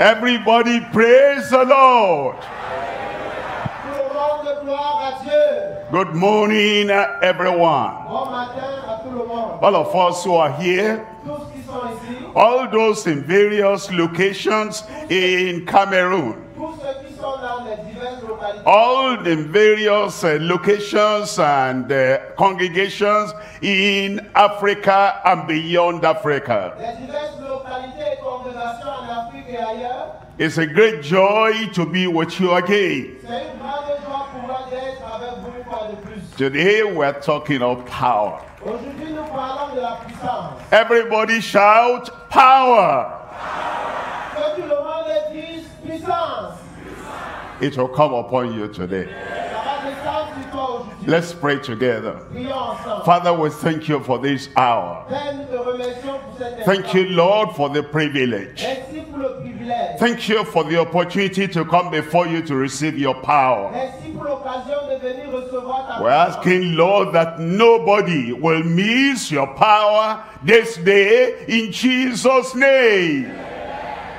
Everybody praise the Lord. Good morning, uh, everyone. All of us who are here, all those in various locations in Cameroon, all the various uh, locations and uh, congregations in Africa and beyond Africa. les diverses localités et congrégations en Afrique et ailleurs, It's a great joy to be with you again. Today we're talking of power. Everybody shout power. Puissance. It will come upon you today. Ça va descendre sur toi aujourd'hui. Let's pray together. Father, we thank you for this hour. Thank you, Lord, for the privilege. Thank you for the opportunity to come before you to receive your power. We're asking, Lord, that nobody will miss your power this day in Jesus' name.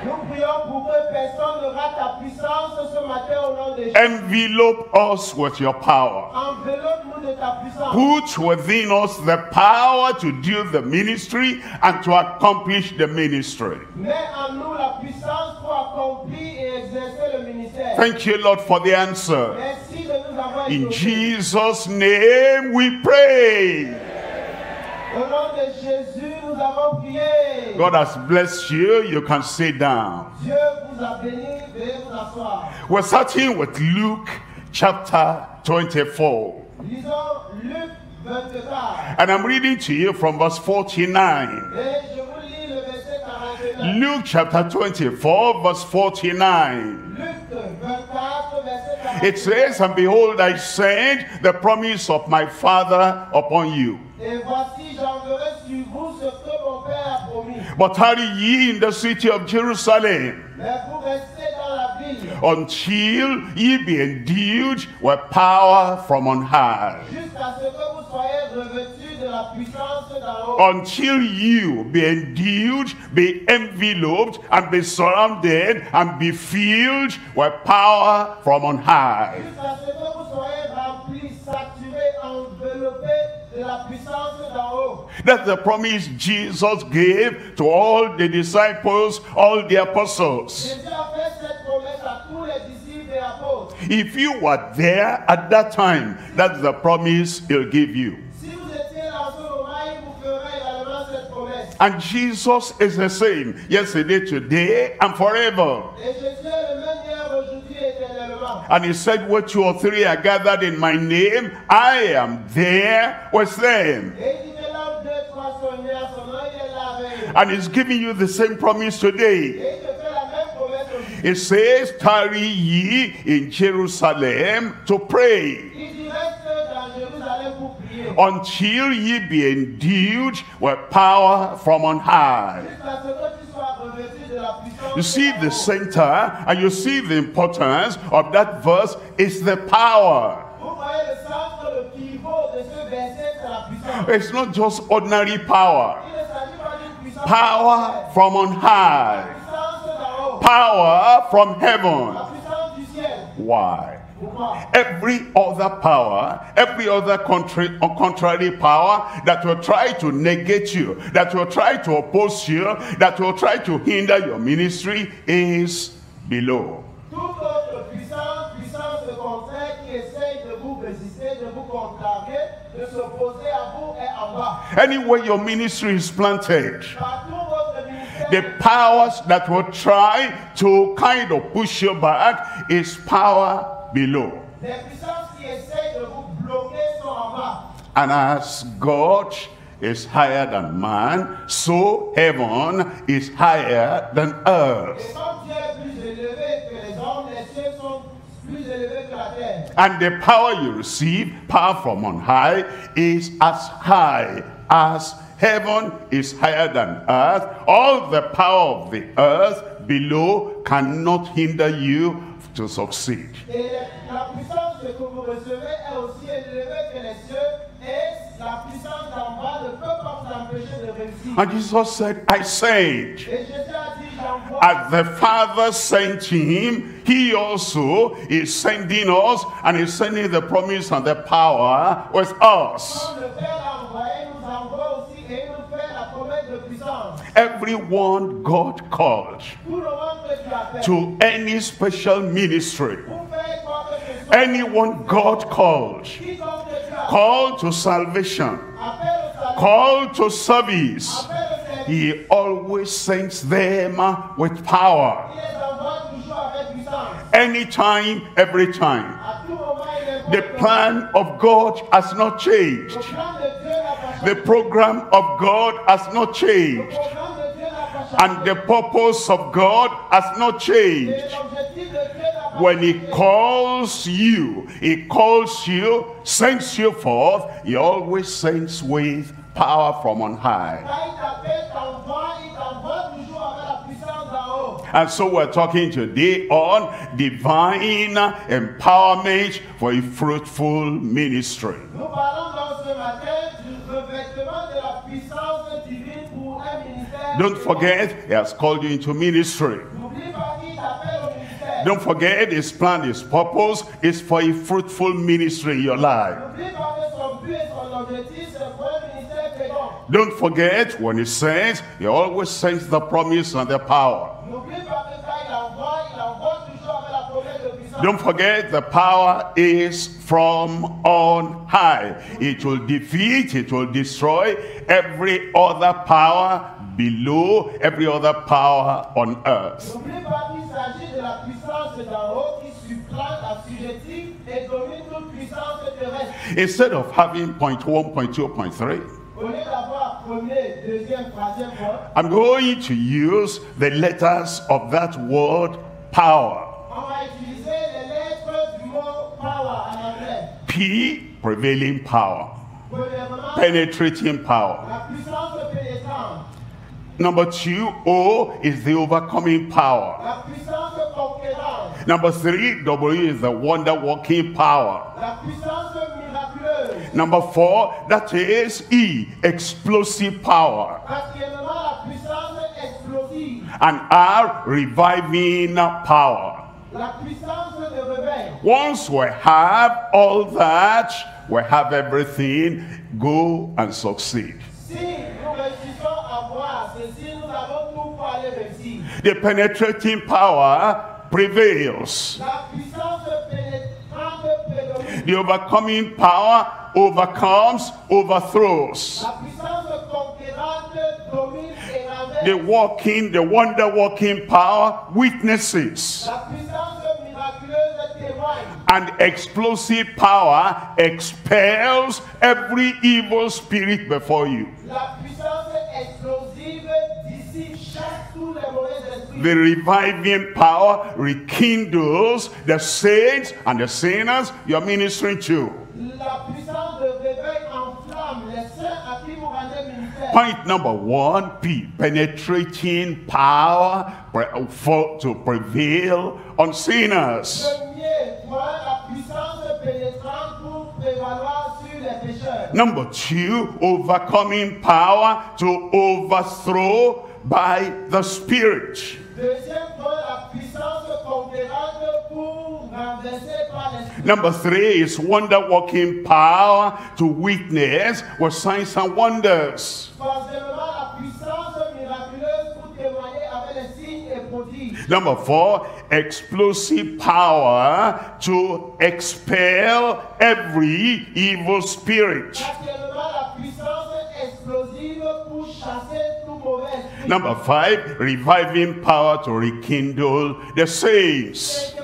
Nous prions pour que personne ne rate ta puissance ce matin au nom de Jésus. Envelope us with your power. Enveloppe-nous de ta puissance. Put within us the power to do the ministry and to accomplish the ministry. Mets en nous la puissance pour accomplir et exercer le ministère. Thank you, Lord, for the answer. Merci de nous avoir In. Jesus' name we pray. Au nom de Jésus, nous avons prié. God has blessed you. You can sit down. Dieu vous a béni. Veuillez vous asseoir. We're starting with Luke chapter 24. Lisons Luc 24. And I'm reading to you from verse 49. Et je vous lis le verset 49. Luke chapter 24, verse 49. Luc 24, verset 49. It says, And behold, I send the promise of my Father upon you. Et voici, j'enverrai sur vous ce que mon Père a promis. But tarry ye in the city of Jerusalem Mais vous restez dans la ville until ye be endued with power from on high. jusqu'à ce que vous soyez revêtus de la puissance d'en haut. Until you be endued, be enveloped, and be surrounded, and be filled with power from on high. Jusqu'à ce que vous soyez That's the promise Jesus gave to all the disciples, all the apostles. Jésus a fait cette promesse à tous les disciples et apôtres. If you were there at that time, that's the promise he'll give you. Si vous étiez dans ce moment, il vous ferait également cette promesse. And Jesus is the same yesterday, today, and forever. Et Jésus est le même hier, aujourd'hui et éternellement. And he said, Where two or three are gathered in my name, I am there with them. And he's giving you the same promise today. It says, Tarry ye in Jerusalem to pray until ye be endued with power from on high. Jusqu'à ce que tu sois revêtu de la puissance. You see the center and you see the importance of that verse is the power. It's not just ordinary power. Power from on high. Power from heaven. Why? Every other power, every other country, or contrary power that will try to negate you, that will try to oppose you, that will try to hinder your ministry is below. Anywhere your ministry is planted, the powers that will try to kind of push you back is power below. les puissances qui essayent de vous bloquer sont en bas. And as God is higher than man, so heaven is higher than earth. comme Dieu est plus élevé que les hommes, les cieux sont plus élevés que la terre. And the power you receive, power from on high, is as high as heaven is higher than earth. All the power of the earth below cannot hinder you to succeed. Et la puissance que vous recevez est aussi élevée que les cieux. Et la puissance d'en bas ne peut pas vous empêcher de réussir. And Jesus said, I said, Et Jésus a dit, j'envoie As the Father sent him, he also is sending us and is sending the promise and the power with us. Comme le Père l'a envoyé, nous envoie aussi et il nous fait la promesse de puissance. Everyone God appelles. to any special ministry, anyone God appelles. called to salvation, called to service, he always sends them with power. Anytime, every time. The plan of God has not changed. The program of God has not changed. programme de Dieu n'a pas changé. And the purpose of God has not changed. When he calls you, he calls you, sends you forth, he always sends with power from on high. And so we're talking today on divine empowerment for a fruitful ministry. Don't forget, he has called you into ministry. Don't forget, his plan, his purpose is for a fruitful ministry in your life. Don't forget, when he sends, he always sends the promise and the power. Don't forget, the power is from on high. It will defeat, it will destroy every other power below, every other power on earth. N'oublie pas qu'il s'agit de la puissance d'en haut qui supplante, assujettit et domine toute puissance terrestre. Instead of having point one, point two, point three, Au lieu d'avoir premier, deuxième, troisième point, I'm going to use the letters of that word power. on va utiliser les lettres du mot power en anglais. P, prevailing power, penetrating power. Number two, O is the overcoming power. Number three, W is the wonder working power. Number four, that is E, explosive power. And R, reviving power. Once we have all that, we have everything, go and succeed. Si nous réussissons à voir ceci, nous avons tout pour aller réussir. The penetrating power prevails. The overcoming power overcomes, overthrows. The walking, the wonder working power witnesses. And explosive power expels every evil spirit before you. The reviving power rekindles the saints and the sinners you're ministering to. La puissance de réveil enflamme les saints à qui vous rendez ministère. Point number one, P, penetrating power for, to prevail on sinners. Point, la puissance pénétrante pour prévaloir sur les pécheurs. Number two, overcoming power to overthrow by the Spirit. Deuxième point, la puissance conquérante pour renverser par l'esprit. Number three is wonder working power to witness with signs and wonders. Troisièmement, la puissance miraculeuse pour témoigner avec les signes et prodiges. Number four, explosive power to expel every evil spirit. Number five, reviving power to rekindle the saints.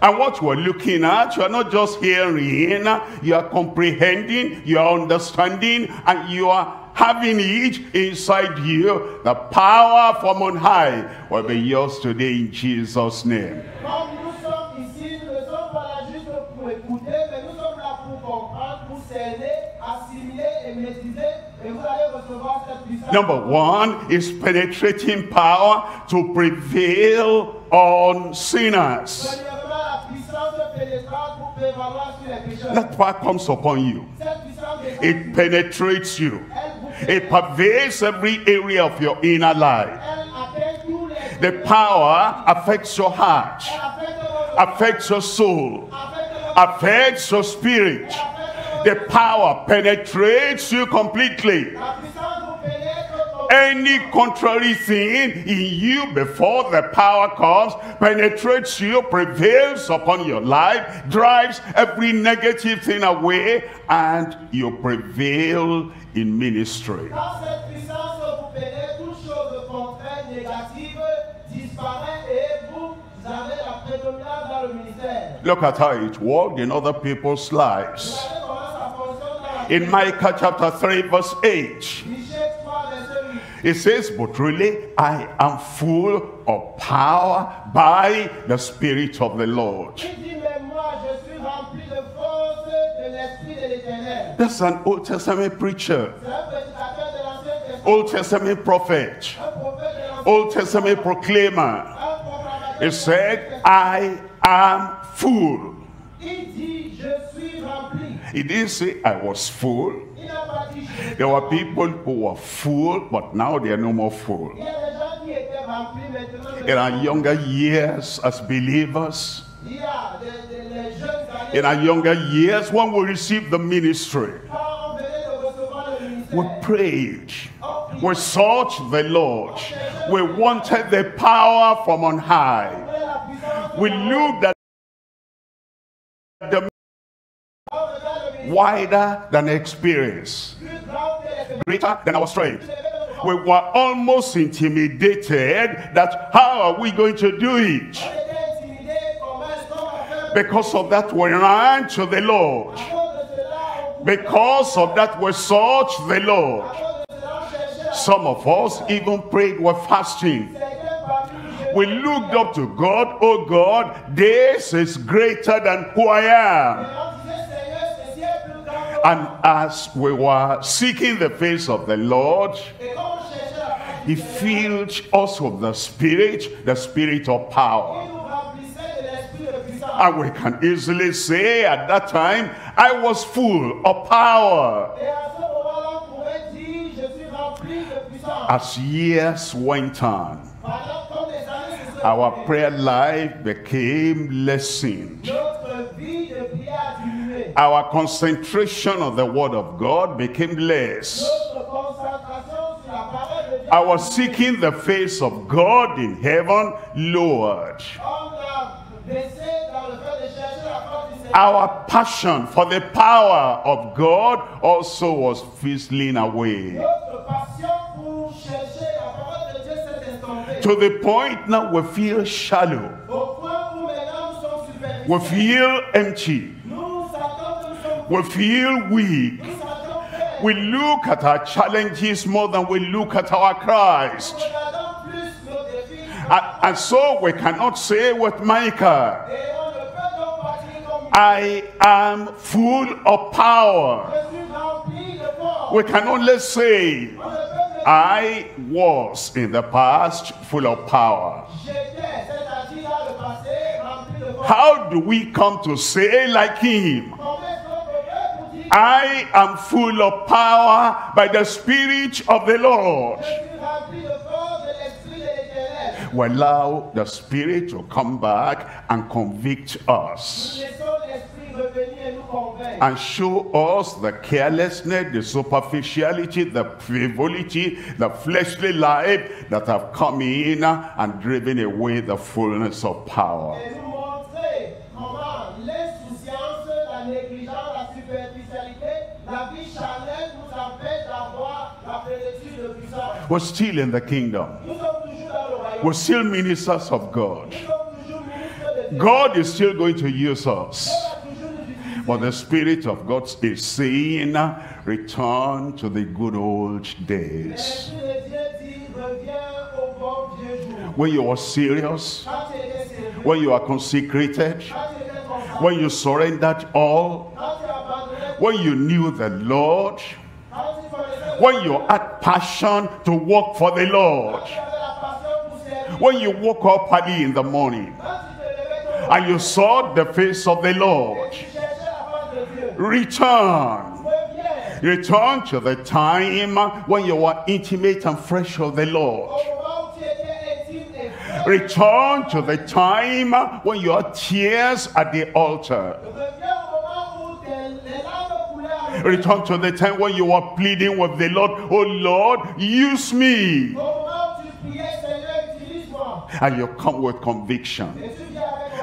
And what we're looking at, you are not just hearing, you are comprehending, you are understanding, and you are having it inside you. The power from on high will be yours today in Jesus' name. Comme nous sommes ici, nous ne sommes pas là juste pour écouter, mais nous sommes là pour comprendre, pour cerner, assimiler et maîtriser. Et vous allez recevoir cette puissance. Number one is penetrating power to prevail on sinners. That power comes upon you. It penetrates you. It pervades every area of your inner life. The power affects your heart, affects your soul, affects your spirit. The power penetrates you completely. Any contrary thing in you before the power comes penetrates you, prevails upon your life, drives every negative thing away, and you prevail in ministry. Look at how it worked in other people's lives. In Micah chapter 3 verse 8, it says, But really I am full of power by the Spirit of the Lord. Il dit, mais moi, je suis rempli de force de l'Esprit de l'Éternel. That's an Old Testament preacher, C'est un prédicateur de l'Ancien Testament, Old Testament prophet, un prophète de l'Ancien Old Testament proclaimer. He said, I am full. Il dit, je suis rempli. He didn't say I was full. There were people who were full, but now they are no more full. In our younger years as believers, in our younger years, when we received the ministry, we prayed. We sought the Lord. We wanted the power from on high. We looked at the Wider than experience, greater than our strength. We were almost intimidated that how are we going to do it? Because of that, we ran to the Lord. Because of that, we sought the Lord. Some of us even prayed, were fasting. We looked up to God, oh God, this is greater than who I am. And as we were seeking the face of the Lord, He filled us with the Spirit, the Spirit of power. And we can easily say at that time, I was full of power. As years went on, our prayer life became lessened. Our concentration on the Word of God became less. Our seeking the face of God in heaven lowered. Our passion for the power of God also was fizzling away. To the point now we feel shallow. We feel empty. Nous sentons que nous sommes We feel weak. We look at our challenges more than we look at our Christ. And, and so we cannot say with Micah, I am full of power. We can only say, I was in the past full of power. How do we come to say like him? I am full of power by the Spirit of the Lord. We allow the Spirit to come back and convict us and show us the carelessness, the superficiality, the frivolity, the fleshly life that have come in and driven away the fullness of power. Et nous montrer comment l'insouciance, la négligence, la superficialité, la vie charnelle nous empêche d'avoir la plénitude de puissance. We're still in the kingdom. We're still ministers of God. God is still going to use us. But the Spirit of God is saying, return to the good old days. When you are serious, when you are consecrated, when you surrendered all, when you knew the Lord, when you had passion to work for the Lord, when you woke up early in the morning and you saw the face of the Lord, return, Return to the time when you were intimate and fresh of the Lord. Return to the time when your tears at the altar. Return to the time when you were pleading with the Lord, oh Lord, use me. And you come with conviction.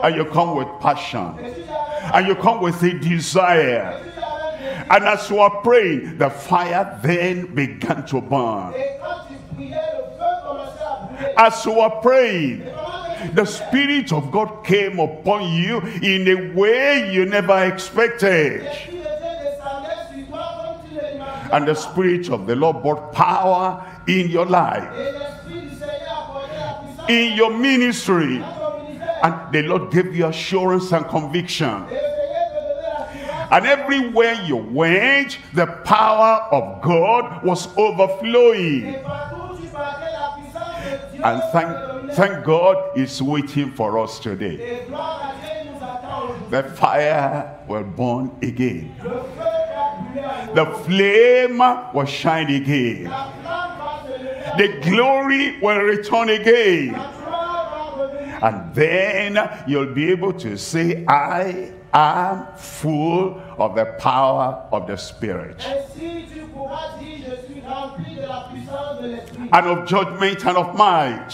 And you come with passion. And you come with a desire. And as you are praying, the fire then began to burn. As you were praying, the Spirit of God came upon you in a way you never expected. And the. Spirit of the Lord brought power in your life, in your ministry. And the Lord gave you assurance and conviction. And everywhere you went, the power of God was overflowing. And thank, thank God is waiting for us today. The fire will burn again. The flame will shine again. The glory will return again. And then you'll be able to say, I am full of the power of the Spirit. And of judgment and of might.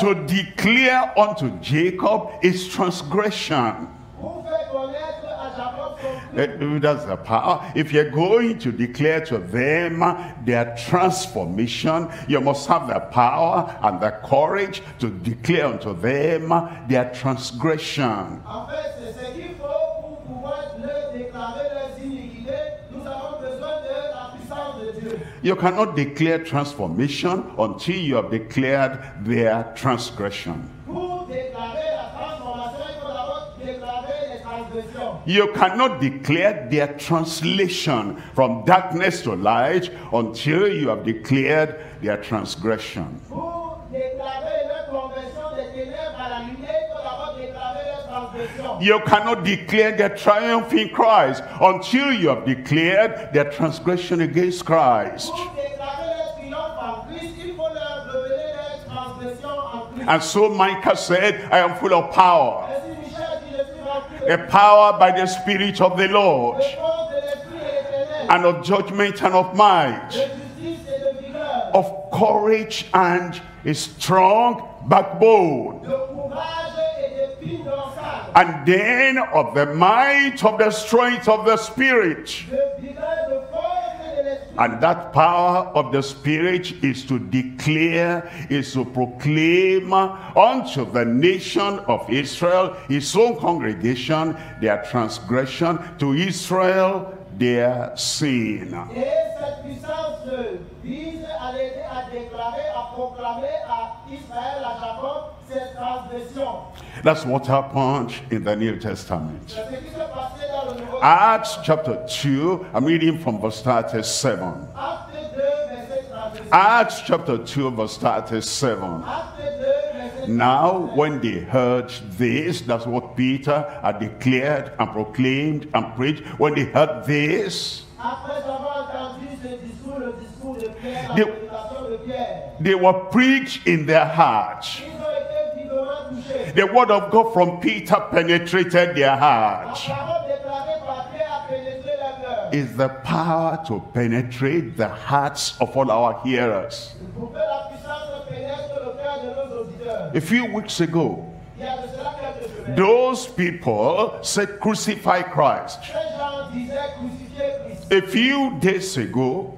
To declare unto Jacob his transgression. pour faire connaître à Jacob son Eh, crime. Eh, that's the power. Oh, if you're going to declare to them uh, their transformation, you must have the power and the courage to declare unto them uh, their transgression. En fait, c'est ce qu'il faut pour pouvoir leur déclarer leurs iniquités. Nous avons besoin de la puissance de Dieu. You cannot declare transformation until you have declared their transgression. Pour déclarer la transformation, il faut d'abord déclarer les transgressions. You cannot declare their translation from darkness to light until you have declared their transgression. You cannot declare their triumph in Christ until you have declared their transgression against Christ. And so Micah said, I am full of power. Ainsi, Michel dit, je A power by the Spirit of the Lord, de force de l'Esprit et l'éternel, and of judgment and of might, justice et de vigueur, of courage and a strong backbone. de courage et de pile dorsale, And then of the might of the strength of the Spirit. And that power of the Spirit is to declare, is to proclaim unto the nation of Israel, his own congregation, their transgression, to Israel, their sin. Et cette puissance vise à l'aider à déclarer, à proclamer à Israël, à Jacob, cette transgression. That's what happened in the New Testament. Acts chapter 2, I'm reading from verse 37. Acte 2, verset 37. Acts chapter 2, verse 37. Acte 2, verset Now, when they heard this, that's what Peter had declared and proclaimed and preached. When they heard this, Pierre, they were preached in their hearts. The word of God from Peter penetrated their hearts. Is the power to penetrate the hearts of all our hearers. A few weeks ago, those people said, Crucify Christ. A few days ago,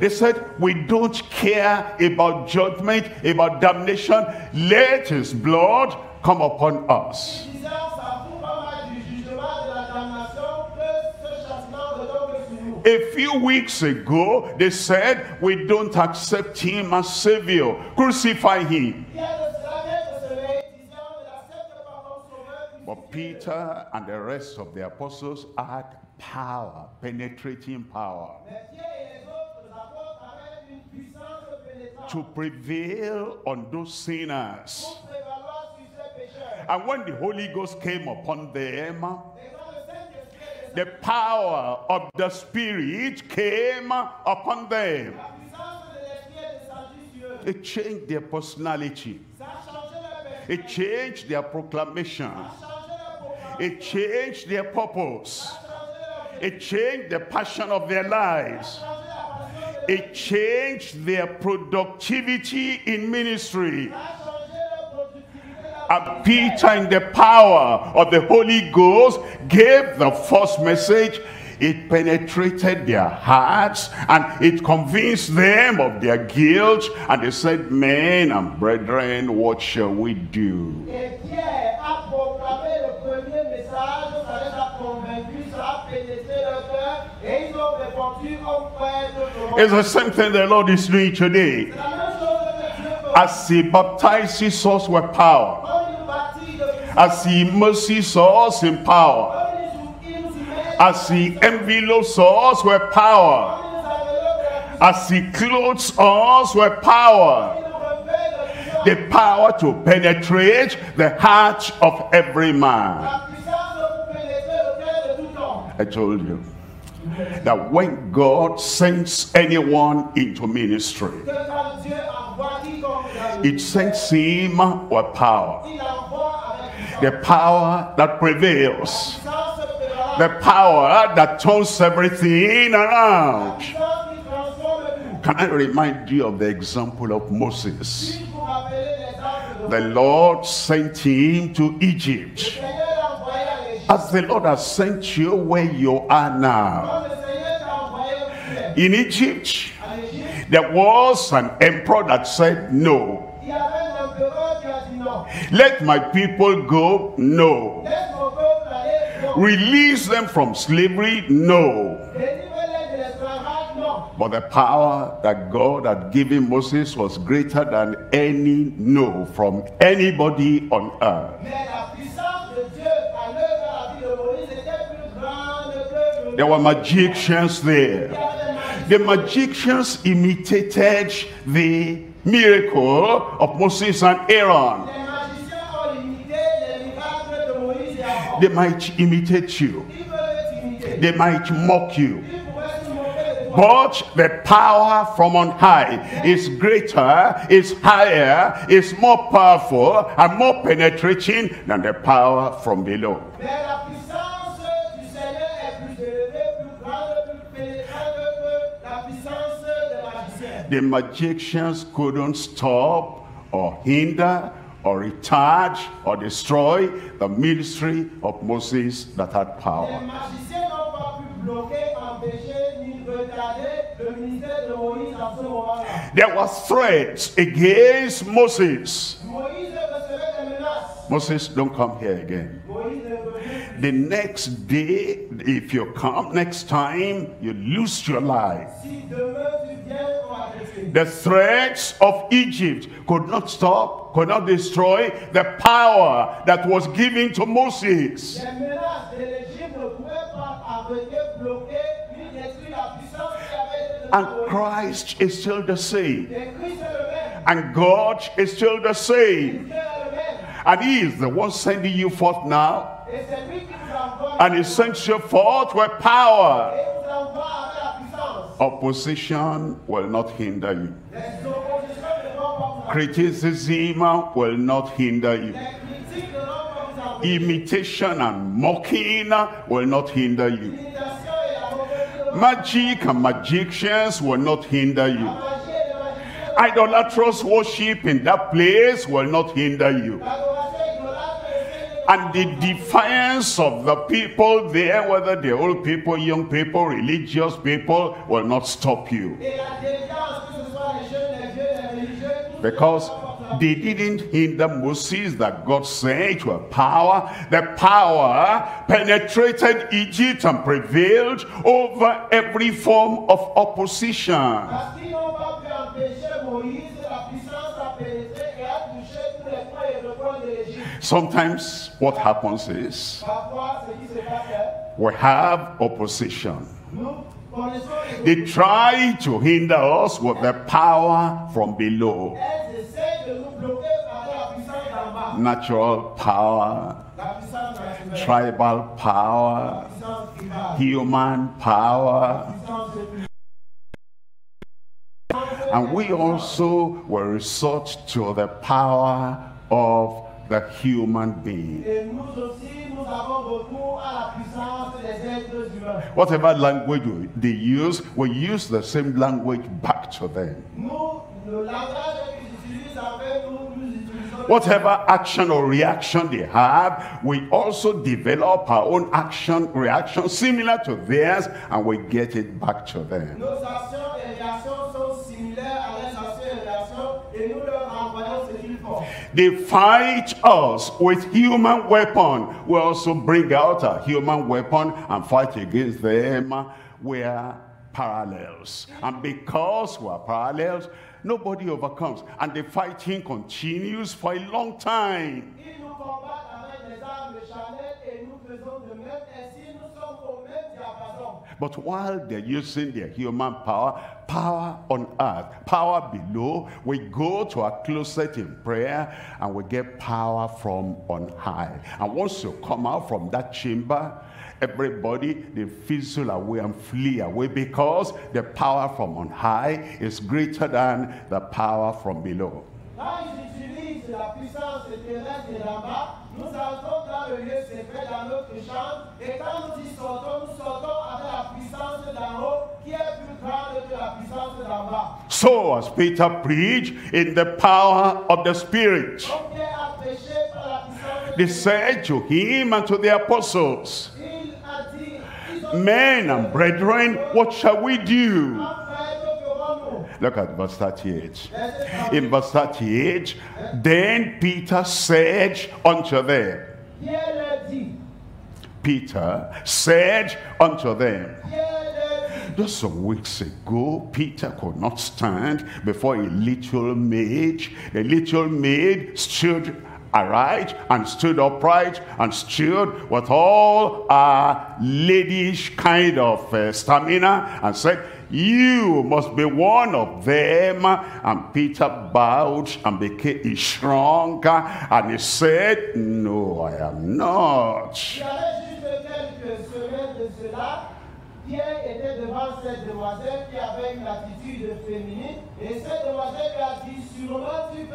They said, we don't care about judgment, about damnation. Let his blood come upon us. A few weeks ago, they said, we don't accept him as Savior. Crucify him. But Peter and the rest of the apostles had power, penetrating power, to prevail on those sinners. And when the Holy Ghost came upon them, Et quand le Saint-Esprit est the power of the Spirit came upon them. It changed their personality. It changed their proclamation. It changed their purpose. It changed the passion of their lives. It changed their productivity in ministry. Ça a changé leur productivité. la Uh, and Peter, in the power of the Holy Ghost, gave the first message. It penetrated their hearts and it convinced them of their guilt. And they said, Men and brethren, what shall we do? It's the same thing the Lord is doing today. C'est la même chose que Dieu veut. As He baptizes us with power, as He mercies us in power, as He envelopes us with power, as He clothes us with power. the power to penetrate the heart of every man. I told you that when God sends anyone into ministry, it sends him with power. The power that prevails. The power that turns everything around. Can I remind you of the example of Moses? The Lord sent him to Egypt. As the Lord has sent you where you are now. In Egypt, there was an emperor that said no. Let my people go, no. Release them from slavery, no. But the power that God had given Moses was greater than any no from anybody on earth. There were magicians there. Avait des magiciens. The magicians imitated the miracle of Moses and Aaron. Les magiciens ont imité les miracles de Moïse et Aaron. They might imitate you. Ils peuvent t'imiter. They might mock you. Ils pourraient se moquer de toi. But the power from on high is greater, is higher, is more powerful, and more penetrating than the power from below. The magicians couldn't stop or hinder or retard or destroy the ministry of Moses that had power. magiciens n'ont pas pu bloquer, empêcher ni retarder le ministère de Moïse en ce moment-là. There was threats against Moses. Moses, don't come here again. The next day, if you come next time, you lose your life. The threats of Egypt could not stop, could not destroy the power that was given to Moses. And. Christ is still the same. And God is still the same. Dieu est le même. And He is the one sending you forth now. And He sends you forth with power. Opposition will not hinder you. Criticism will not hinder you. Imitation and mocking will not hinder you. Magic and magicians will not hinder you. Idolatrous worship in that place will not hinder you. L'adoration idolâtre et le And the defiance of the people there, whether they're old people, young people, religious people, will not stop you. Because they didn't hinder Moses that God sent with power. The power penetrated Egypt and prevailed over every form of opposition. Sometimes what happens is we have opposition. They try to hinder us with the power from below. Natural power, tribal power, human power. And we also will resort to the power of the human being. Whatever language they use, we use the same language back to them. Whatever action or reaction they have, we also develop our own action, reaction similar to theirs, and we get it back to them. They fight us with human weapon. We also bring out a human weapon and fight against them. We are parallels. And because we are parallels, nobody overcomes. And the fighting continues for a long time. Ils nous combattent avec des armes charnelles et nous faisons de même. Ainsi, nous sommes au même diapason. But while they're using their human power, power on earth, power below, we go to our closet in prayer and we get power from on high. And once you come out from that chamber, everybody they fizzle away and flee away because the power from on high is greater than the power from below. La puissance terrestre et d'en bas, nous entrons dans le lieu secret, dans notre chambre, et quand nous y sortons, nous sortons avec la puissance d'en haut qui est plus grande que la puissance d'en bas. So as Peter preached in the power of the Spirit, Comme Pierre a péché par la puissance de they said to him and to the apostles, Il a dit, ils ont Men and brethren, what shall we do? Look at verse 38. In verse 38, then Peter said unto them, Peter said unto them, just some weeks ago, Peter could not stand before a little maid. The little maid stood aright and stood upright and stood with all a ladyish kind of uh, stamina and said, you must be one of them. And Peter bowed and became shrunk and he said, no, I am not. Pierre était devant cette demoiselle qui avait une attitude féminine, et cette demoiselle lui a dit, sûrement tu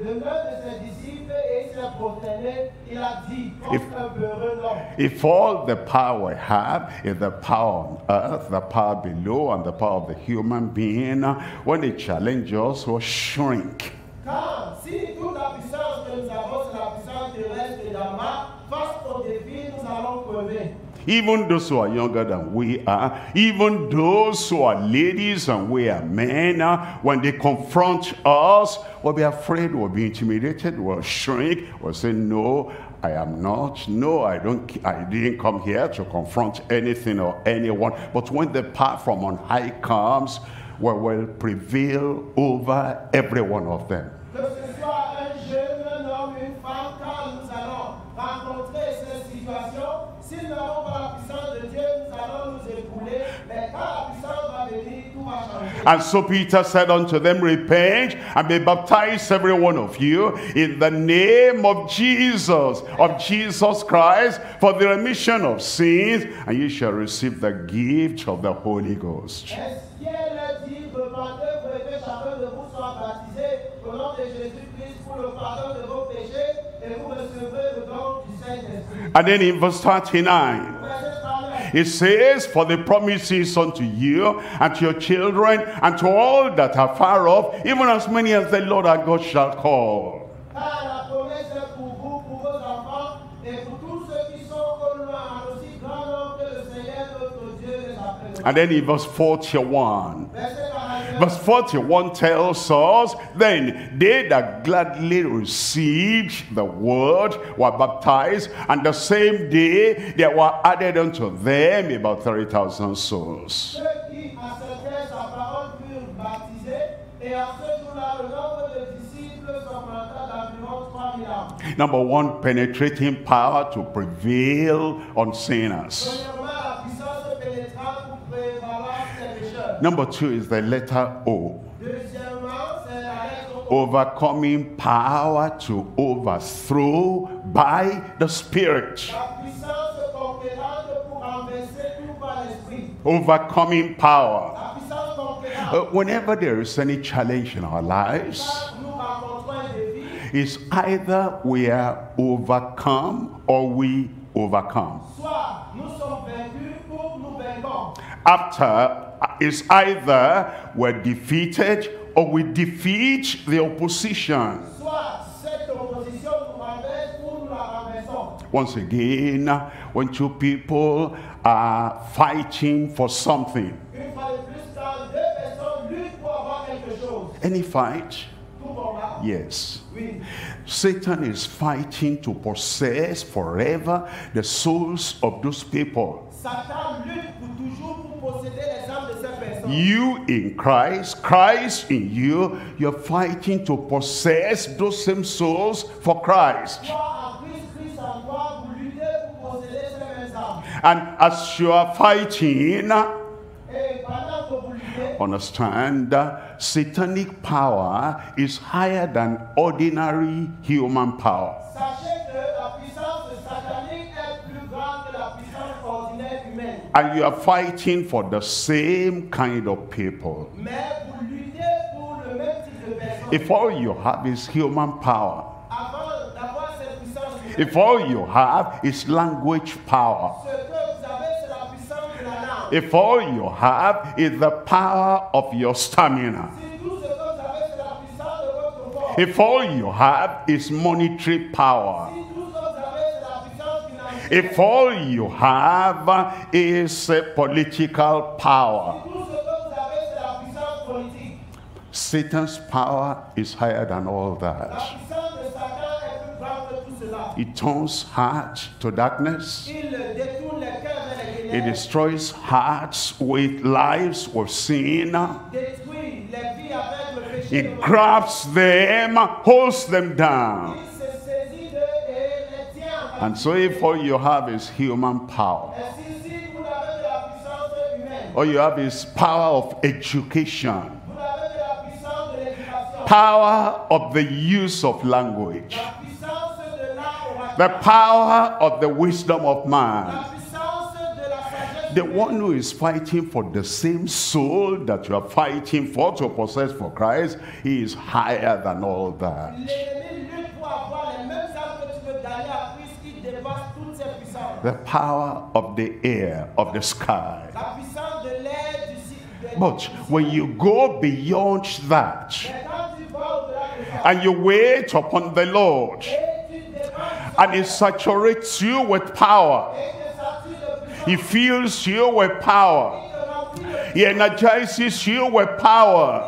de l'un de ses disciples, et il s'est prosterné, il a dit, comme If- un peureux homme. If all the power we have is the power on earth, the power below, and the power of the human being, when they challenge us, we'll shrink. Car si toute la puissance que nous avons, c'est la puissance terrestre et d'en bas, face au défi, nous allons crever. Even those who are younger than we are, even those who are ladies and we are men, uh, when they confront us, we'll be afraid, we'll be intimidated, we'll shrink, we'll say, no, I am not. No, I don't. I didn't come here to confront anything or anyone. But when the power from on high comes, we will prevail over every one of them. And so Peter said unto them, Repent and be baptized, every one of you, in the name of Jesus, of Jesus Christ, for the remission of sins, and you shall receive the gift of the Holy Ghost. And then in verse 39, 39. It says, For the promises unto you and to your children and to all that are far off, even as many as the Lord our God shall call. And then in verse 41. Verse 41 tells us, Then they that gladly received the word were baptized, and the same day there were added unto them about 30,000 souls. Ceux qui acceptaient sa parole furent baptisés, et à ce jour-là, le nombre de disciples s'augmenta d'environ 3000 âmes. Number one, penetrating power to prevail on sinners. Premièrement, la puissance pénétrante pour prévaloir les pécheurs. Number two is the letter O. Overcoming power to overthrow by the Spirit. Overcoming power. Uh, whenever there is any challenge in our lives, it's either we are overcome or we overcome. After, it's either we're defeated or we defeat the opposition. Once again, when two people are fighting for something, any fight, yes. Satan is fighting to possess forever the souls of those people. Satan lutte pour toujours pour posséder les âmes de ces personnes. You in Christ, Christ in you, you're fighting to possess those same souls for Christ. Toi en Christ, Christ en toi, vous luttez pour posséder ces mêmes âmes. And as you are fighting, Et pendant que vous luttez, understand that satanic power is higher than ordinary human power. And you are fighting for the same kind of people. If all you have is human power, if all you have is language power, if all you have is the power of your stamina, if all you have is monetary power, if all you have is political power. Satan's power is higher than all that. It turns hearts to darkness. It destroys hearts with lives with sin. It grabs them, holds them down. And so if all you have is human power, all you have is power of education, power of the use of language, the power of the wisdom of man. The one who is fighting for the same soul that you are fighting for to possess for Christ, he is higher than all that. The power of the air, of the sky. But when you go beyond that and you wait upon the Lord and He saturates you with power, He fills you with power, He energizes you with power,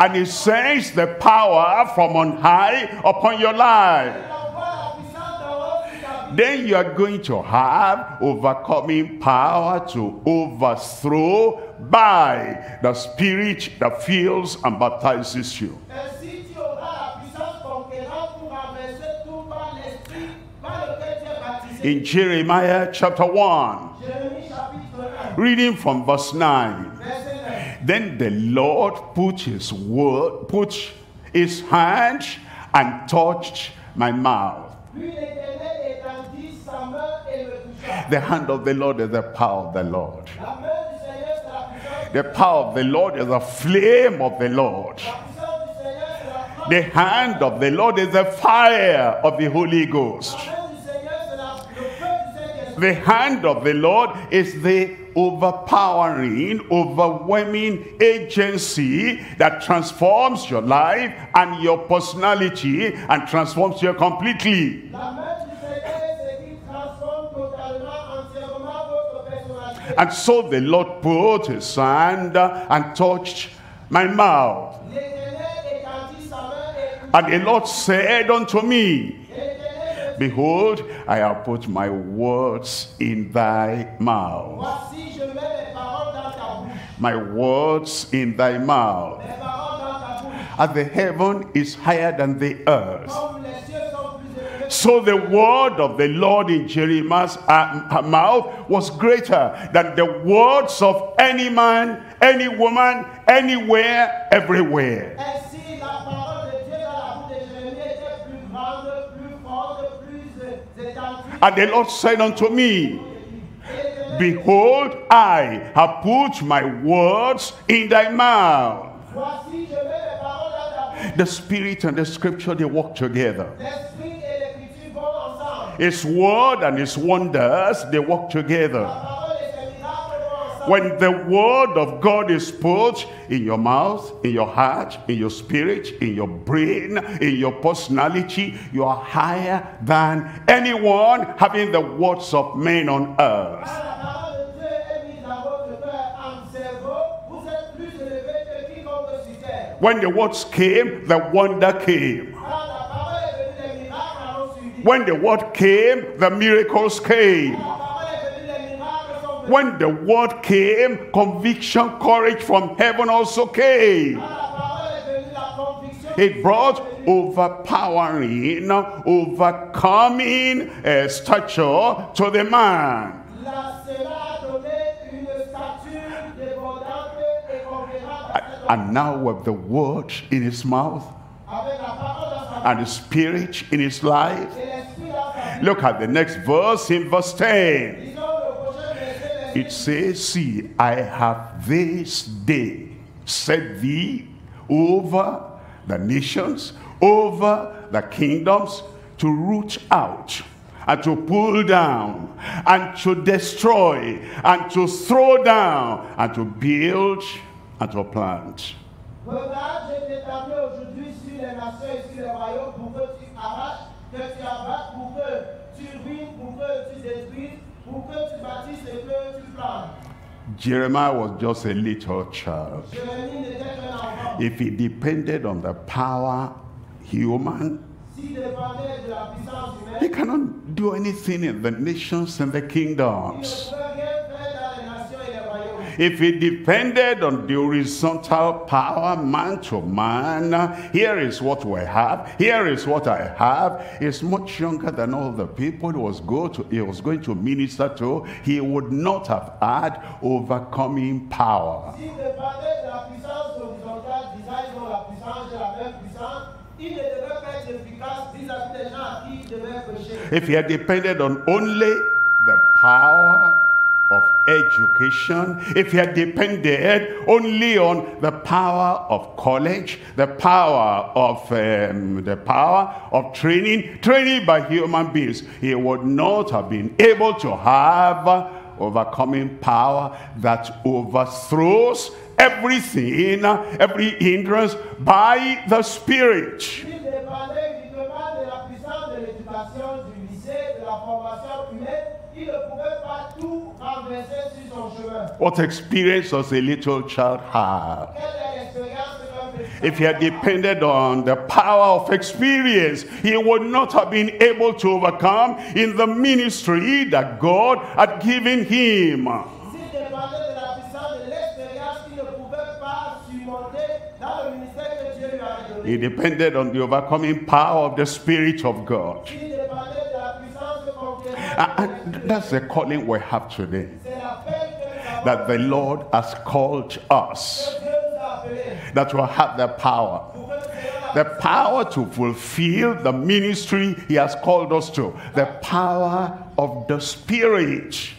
and He sends the power from on high upon your life. envoie la puissance d'en haut sur ta vie. Then you are going to have overcoming power to overthrow by the Spirit that fills and baptizes you. Ainsi, tu auras la puissance conquérante pour renverser tout par l'esprit par lequel tu es baptisé. In Jeremiah chapter 1, Jérémie chapitre 1, reading from verse 9. Then the Lord put his word, put his hand and touched my mouth. The hand of the Lord is the power of the Lord. The power of the Lord is the flame of the Lord. The hand of the Lord is the fire of the Holy Ghost. The hand of the Lord is the overpowering, overwhelming agency that transforms your life and your personality and transforms you completely main du Seigneur est ce qui transforme totalement, entièrement votre personnalité. And so the Lord put his hand and touched my mouth. And the Lord said unto me, Behold, I have put my words in thy mouth. My words in thy mouth. As the heaven is higher than the earth so the word of the Lord in Jeremiah's uh, mouth was greater than the words of any man, any woman, anywhere, everywhere. And the Lord said unto me, Behold, I have put my words in thy mouth. The spirit and the scripture, they walk together. His word and his wonders, they work together. When the word of God is put in your mouth, in your heart, in your spirit, in your brain, in your personality, you are higher than anyone having the words of men on earth. When the words came, the wonder came. Quand la parole est venue, les miracles ont suivi. When the word came, the miracles came. When the word came, conviction, courage from heaven also came. It brought overpowering, overcoming uh, stature to the man. A. And now with the word in his mouth and the spirit in his life. Look at the next verse in verse 10. Disons le prochain verset. les- It says, See, I have this day set thee over the nations, over the kingdoms, to root out and to pull down and to destroy and to throw down and to build and to plant. Je t'établis aujourd'hui sur les nations et sur les royaumes pour que tu arraches, que tu abattes, pour que tu ruines, pour que tu détruises, pour que tu bâtisses et que tu plantes. Jeremiah was just a little child. Jérémie n'était qu'un enfant. If he depended on the power human, S'il dépendait de la puissance he cannot do anything in the nations and the kingdoms. pouvait rien faire dans les nations et les royaumes. If it depended on the horizontal power, man to man, here is what we have, here is what I have, is much younger than all the people he was, go to, he was going to minister to, he would not have had overcoming power. S'il dépendait de la puissance horizontale d'Israël, dont la puissance de la même puissance, il ne devait pas être efficace vis-à-vis des gens à qui il devait prêcher. If he had depended on only the power of education, if he had depended only on the power of college, the power of um, the power of training, training by human beings, he would not have been able to have overcoming power that overthrows everything, every hindrance by the Spirit. Il dépendait uniquement de la puissance de l'éducation, du lycée, de la formation humaine. Il ne pouvait pas tout renverser sur son chemin. What experience does a little child have? Quelle est l'expérience qu'un petit If he had depended on the power of experience, he would not have been able to overcome in the ministry that God had given him. S'il dépendait de la puissance de l'expérience, il ne pouvait pas surmonter dans le ministère que Dieu lui avait He depended on the overcoming power of the Spirit of God. Il dépendait de la puissance conquérante. And and that's the calling we have today. That the Lord has called us. That we have the power. The power to fulfill the ministry he has called us to. The power of the Spirit.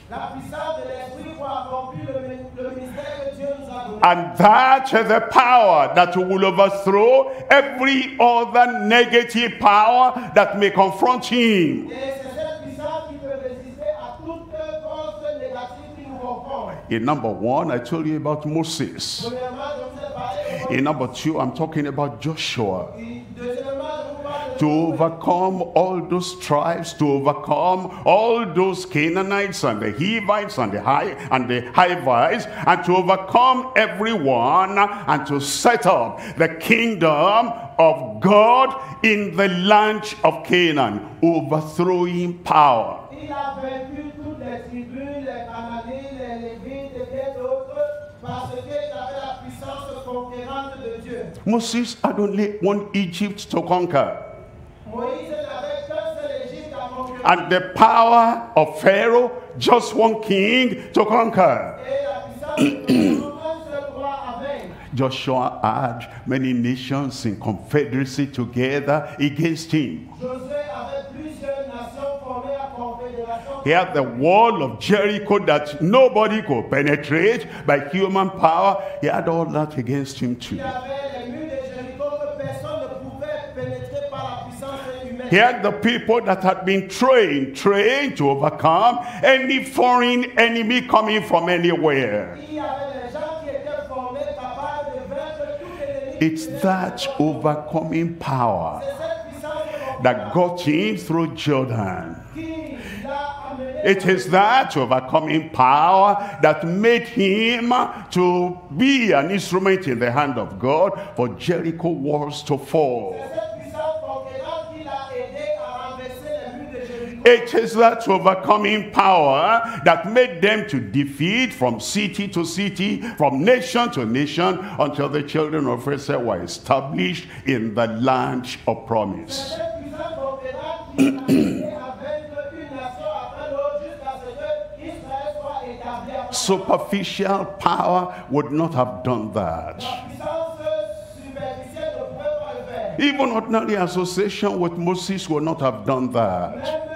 And that is the power that will overthrow every other negative power that may confront him. Et c'est cette puissance qui peut résister à toute force négative qui nous confronte. In number one, I told you about Moses. In number two, I'm talking about Joshua. To overcome all those tribes, to overcome all those Canaanites and the Hivites and the Hi and the Hivites, and to overcome everyone and to set up the kingdom of God in the land of Canaan, overthrowing power. Moses had only one Egypt to conquer. And the power of Pharaoh, just one king to conquer. Joshua had many nations in confederacy together against him. He had the wall of Jericho that nobody could penetrate by human power. He had all that against him too. Puissance humaine. He had the people that had been trained, trained to overcome any foreign enemy coming from anywhere. It's that overcoming power that got him through Jordan. It is that overcoming power that made him to be an instrument in the hand of God for Jericho walls to fall. It is that overcoming power that made them to defeat from city to city, from nation to nation, until the children of Israel were established in the land of promise. Cette puissance conquérante qui l'a aidé à vaincre une nation après l'autre jusqu'à ce que Israël soit établi à Superficial power would not have done that. La puissance superficielle ne pouvait pas le faire. Even ordinary association with Moses would not have done that.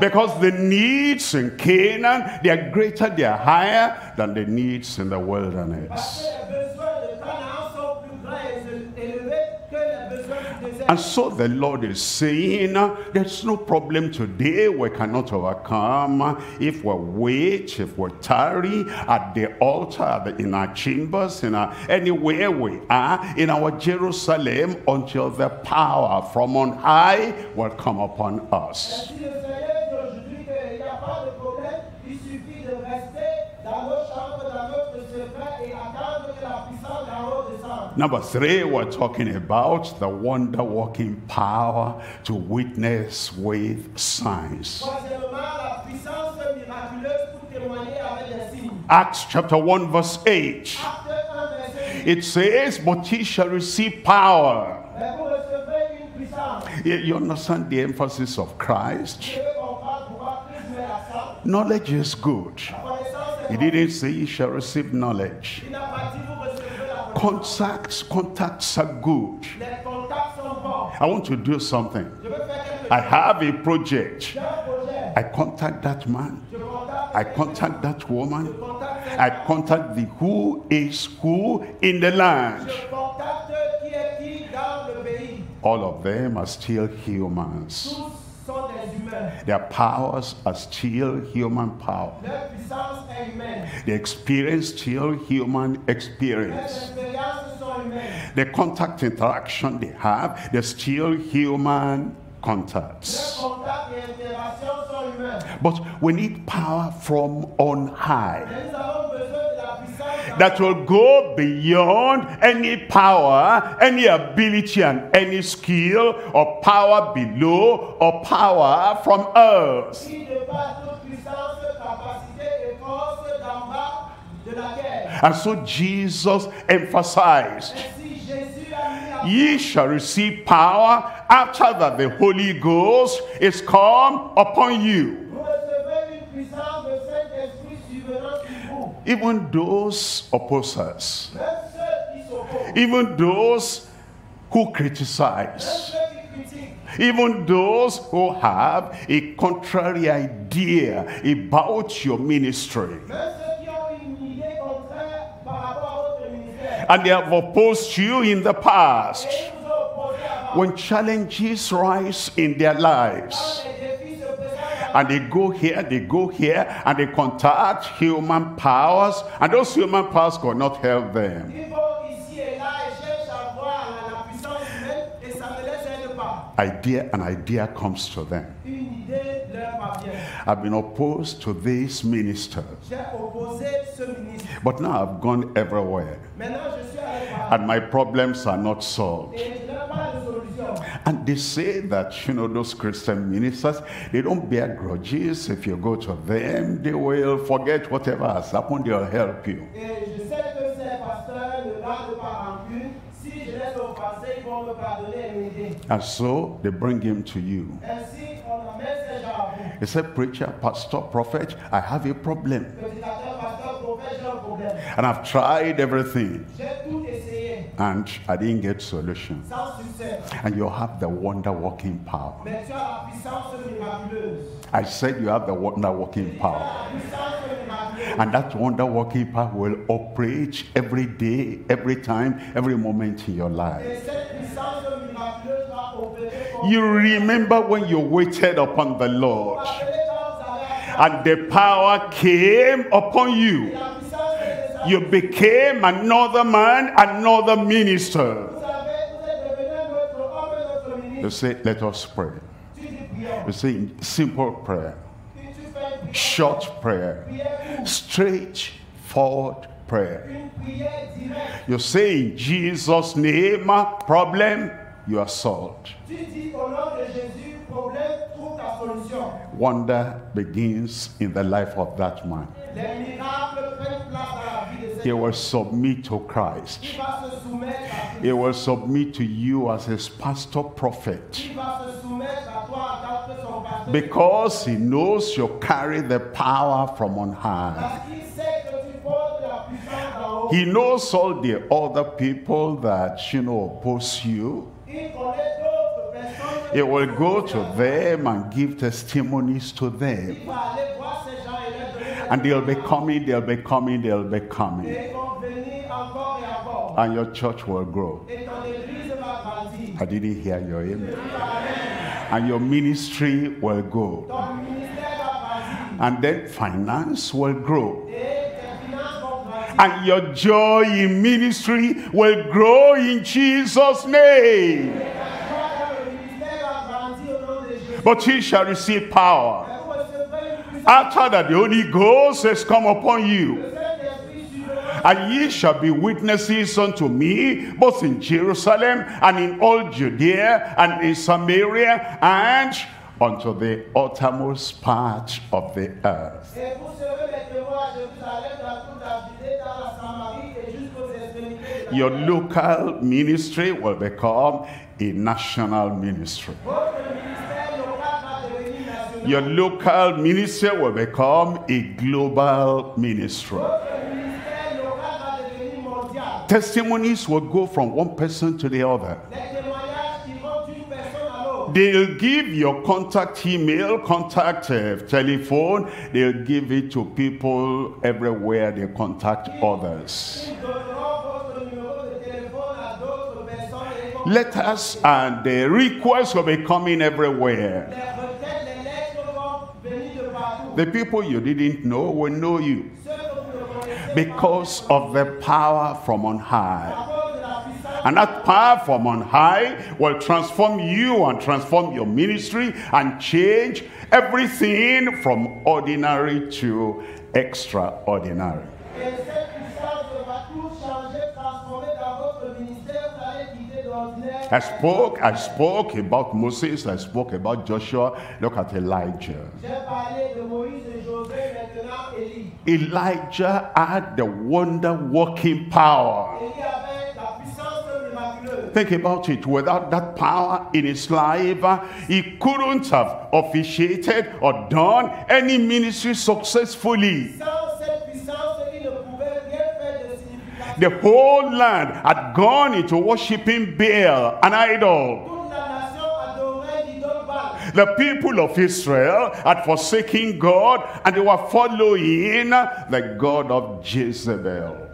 Because the needs in Canaan, they are greater, they are higher than the needs in the wilderness. And so the Lord is saying, there's no problem today we cannot overcome if we wait, if we tarry at the altar, in our chambers, in our, anywhere we are, in our Jerusalem, until the power from on high will come upon us. Si le Seigneur dit aujourd'hui qu'il n'y a pas de problème, il suffit de rester dans nos chambres, dans notre secret et attendre que la puissance d'en haut descende. Number three, we're talking about the wonder working power to witness with signs. Acts chapter 1, verse 8. Acte 1, verset 8. It says, But ye shall receive power. You understand the emphasis of Christ? Knowledge is good. He didn't say you shall receive knowledge. Contacts, contacts are good. Les contacts sont bons. I want to do something. Je veux faire quelque I have a project. J'ai un projet. I contact that man. I contact that woman. I contact the who is who in the land. Je contacte qui est qui dans le pays. All of them are still humans. Tous sont des humains. Their powers are still human power. Leur puissance. The experience still human experience. The contact interaction they have, they're still human contacts. contacts et interactions sont humains. But we need power from on high. That will go beyond any power, any ability, and any skill, or power below, or power from terre. And so Jesus emphasized, Ye shall receive power after that the Holy Ghost is come upon you. Vous recevrez une puissance de Saint-Esprit survenant sur vous. Even those opposers, even those who criticize, Even those who have a contrary idea about your ministry and they have opposed you in the past, when challenges rise in their lives, and they go here, they go here, and they contact human powers, and those human powers could not help them. Ils vont ici et là et cherchent à voir la, la puissance humaine et ça ne les aide pas. Idea, an idea comes to them. Une idée leur parvient. I've been opposed to these ministers, J'ai opposé ce ministre. but now I've gone everywhere, Maintenant, je suis allé parler and my problems are not solved. Et je n'ai pas de solution. And they say that, you know, those Christian ministers, they don't bear grudges. If you go to them, they will forget whatever has happened, they'll help you. Et je sais que ces pasteurs ne gardent pas rancune. Si je les offensés, ils vont me pardonner et m'aider. And so they bring him to you. Ainsi, on amène ces gens à. He said, Preacher, Pastor, Prophet, I have a problem. Prédicateur, pasteur, prophète, j'ai un problème. And I've tried everything. J'ai tout essayé. and I didn't get solution. And you have the wonder working power. Mais tu as la puissance miraculeuse. I said you have the wonder working power. La puissance miraculeuse. And that wonder working power will operate every day, every time, every moment in your life. Et cette puissance miraculeuse va opérer comme You remember when you waited upon the Lord rappelez quand vous avez attendu and the power came upon you. la puissance de sa You became another man, another minister. You say, let us pray. You say, simple prayer, short prayer, straightforward prayer. You say, in Jesus' name, problem, you are solved. Wonder begins in the life of that man. He will submit to Christ. He will submit to you as his pastor prophet. Because he knows you carry the power from on high. He knows all the other people that, you know, oppose you. He will go to them and give testimonies to them. Il va aller voir ces gens et leur donner And they'll be coming, they'll be coming, they'll be coming. And your church will grow. I didn't hear your amen. And your ministry will grandir. And then finance will grow. And your joy in ministry will grow in Jesus' name. But ye shall receive power. Et vous recevrez une puissance. After that, the Holy Ghost has come upon you. And ye shall be witnesses unto me, both in Jerusalem and in all Judea and in Samaria and unto the uttermost part of the earth. Your local ministry will become a national ministry. Your local ministry will become a global ministry. Testimonies will go from one person to the other. They'll give your contact email, contact uh, telephone. They'll give it to people everywhere they contact others. Letters and the requests will be coming everywhere. The people you didn't know will know you because of the power from on high. And that power from on high will transform you and transform your ministry and change everything from ordinary to extraordinary. I spoke, I spoke about Moses, I spoke about Joshua. Look at Elijah. Elijah had the wonder working power. Think about it. Without that power in his life, uh, he couldn't have officiated or done any ministry successfully. The whole land had gone into worshiping Baal, an idol. The people of Israel had forsaken God and they were following the God of Jezebel.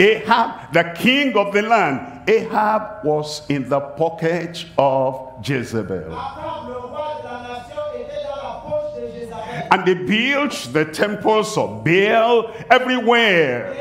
Ahab, the king of the land, Ahab was in the pocket of Jezebel. And they built the temples of Baal everywhere.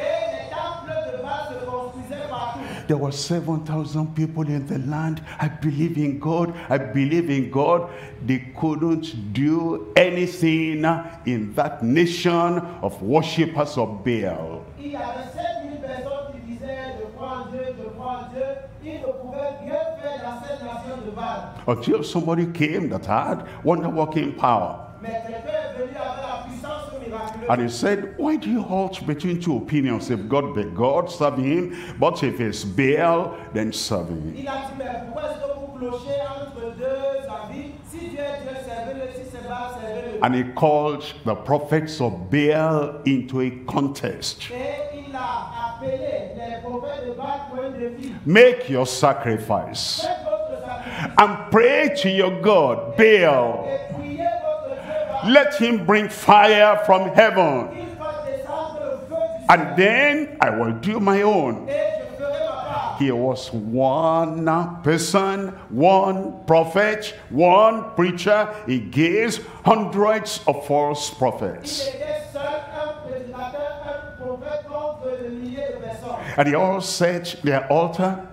There were 7,000 people in the land. I believe in God. I believe in God. They couldn't do anything in that nation of worshippers of Baal. Il y avait 7000 personnes qui disaient Je crois en Dieu, je crois en Dieu. Ils ne pouvaient rien faire dans cette nation de Baal. Until somebody came that had wonder working power. Mais quelqu'un est venu avec la puissance miraculeuse. And he said, Why do you halt between two opinions? If God be God, serve him. But if it's Baal, then serve him. Il a dit, mais pourquoi est-ce que vous clochez entre deux avis Si Dieu est Dieu, servez-le. Si c'est Baal, servez-le. And he called the prophets of Baal into a contest. Et il appelé les prophètes de Baal pour un défi. Make your sacrifice Faites votre sacrifice and pray to your God, Baal. et priez votre Dieu Baal. Let him bring fire from heaven, and then I will do my own. He was one person, one prophet, one preacher against hundreds of false prophets. And they all set their altar.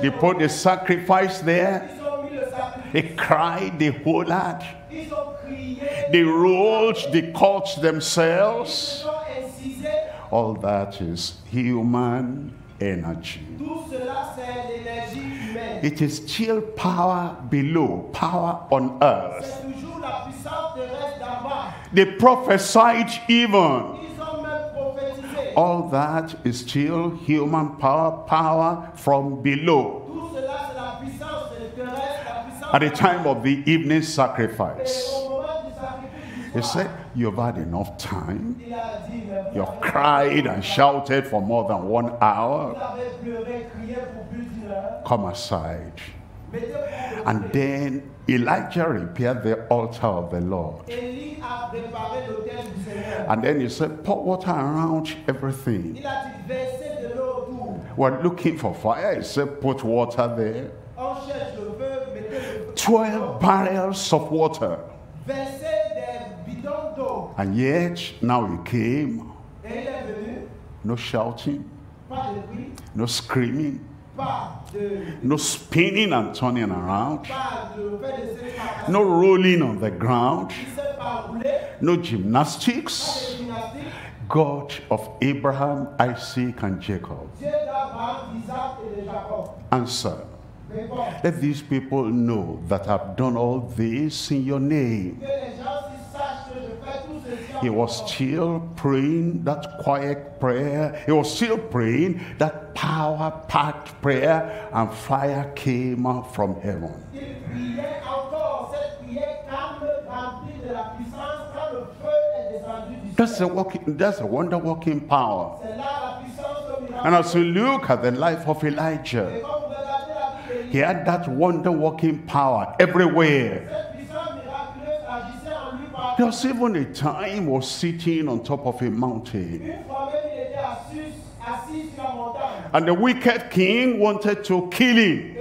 They put the sacrifice there. They cried, ils ont crié, they rolled, they cut themselves. All that is human energy. It is still power below, power on earth. They prophesied even. All that is still human power, power from below. At the time of the evening sacrifice, au moment du sacrifice he said, You've had enough time. You've cried and shouted for more than one hour. Come aside. And then Elijah repaired the altar of the Lord. And then he said, Pour water around everything. We're looking for fire. He said, Put water there. On cherche le feu, mettez le feu. 12 barrels of water. And yet, now he came. No shouting, no screaming, no spinning and turning around, no rolling on the ground, no gymnastics. God of Abraham, Isaac, and Jacob. Answer. Let these people know that I've done all this in your name. Que les gens s'y sachent que je fais tout ceci en He was still praying that quiet prayer. He was still praying that power packed prayer, and fire came from heaven. That's a working, that's a wonder working power. And as you look at the life of Elijah, he had that wonder working power everywhere. cette puissance miraculeuse agissait en lui par There was even a time was sitting on top of a mountain. And the wicked king wanted to kill him,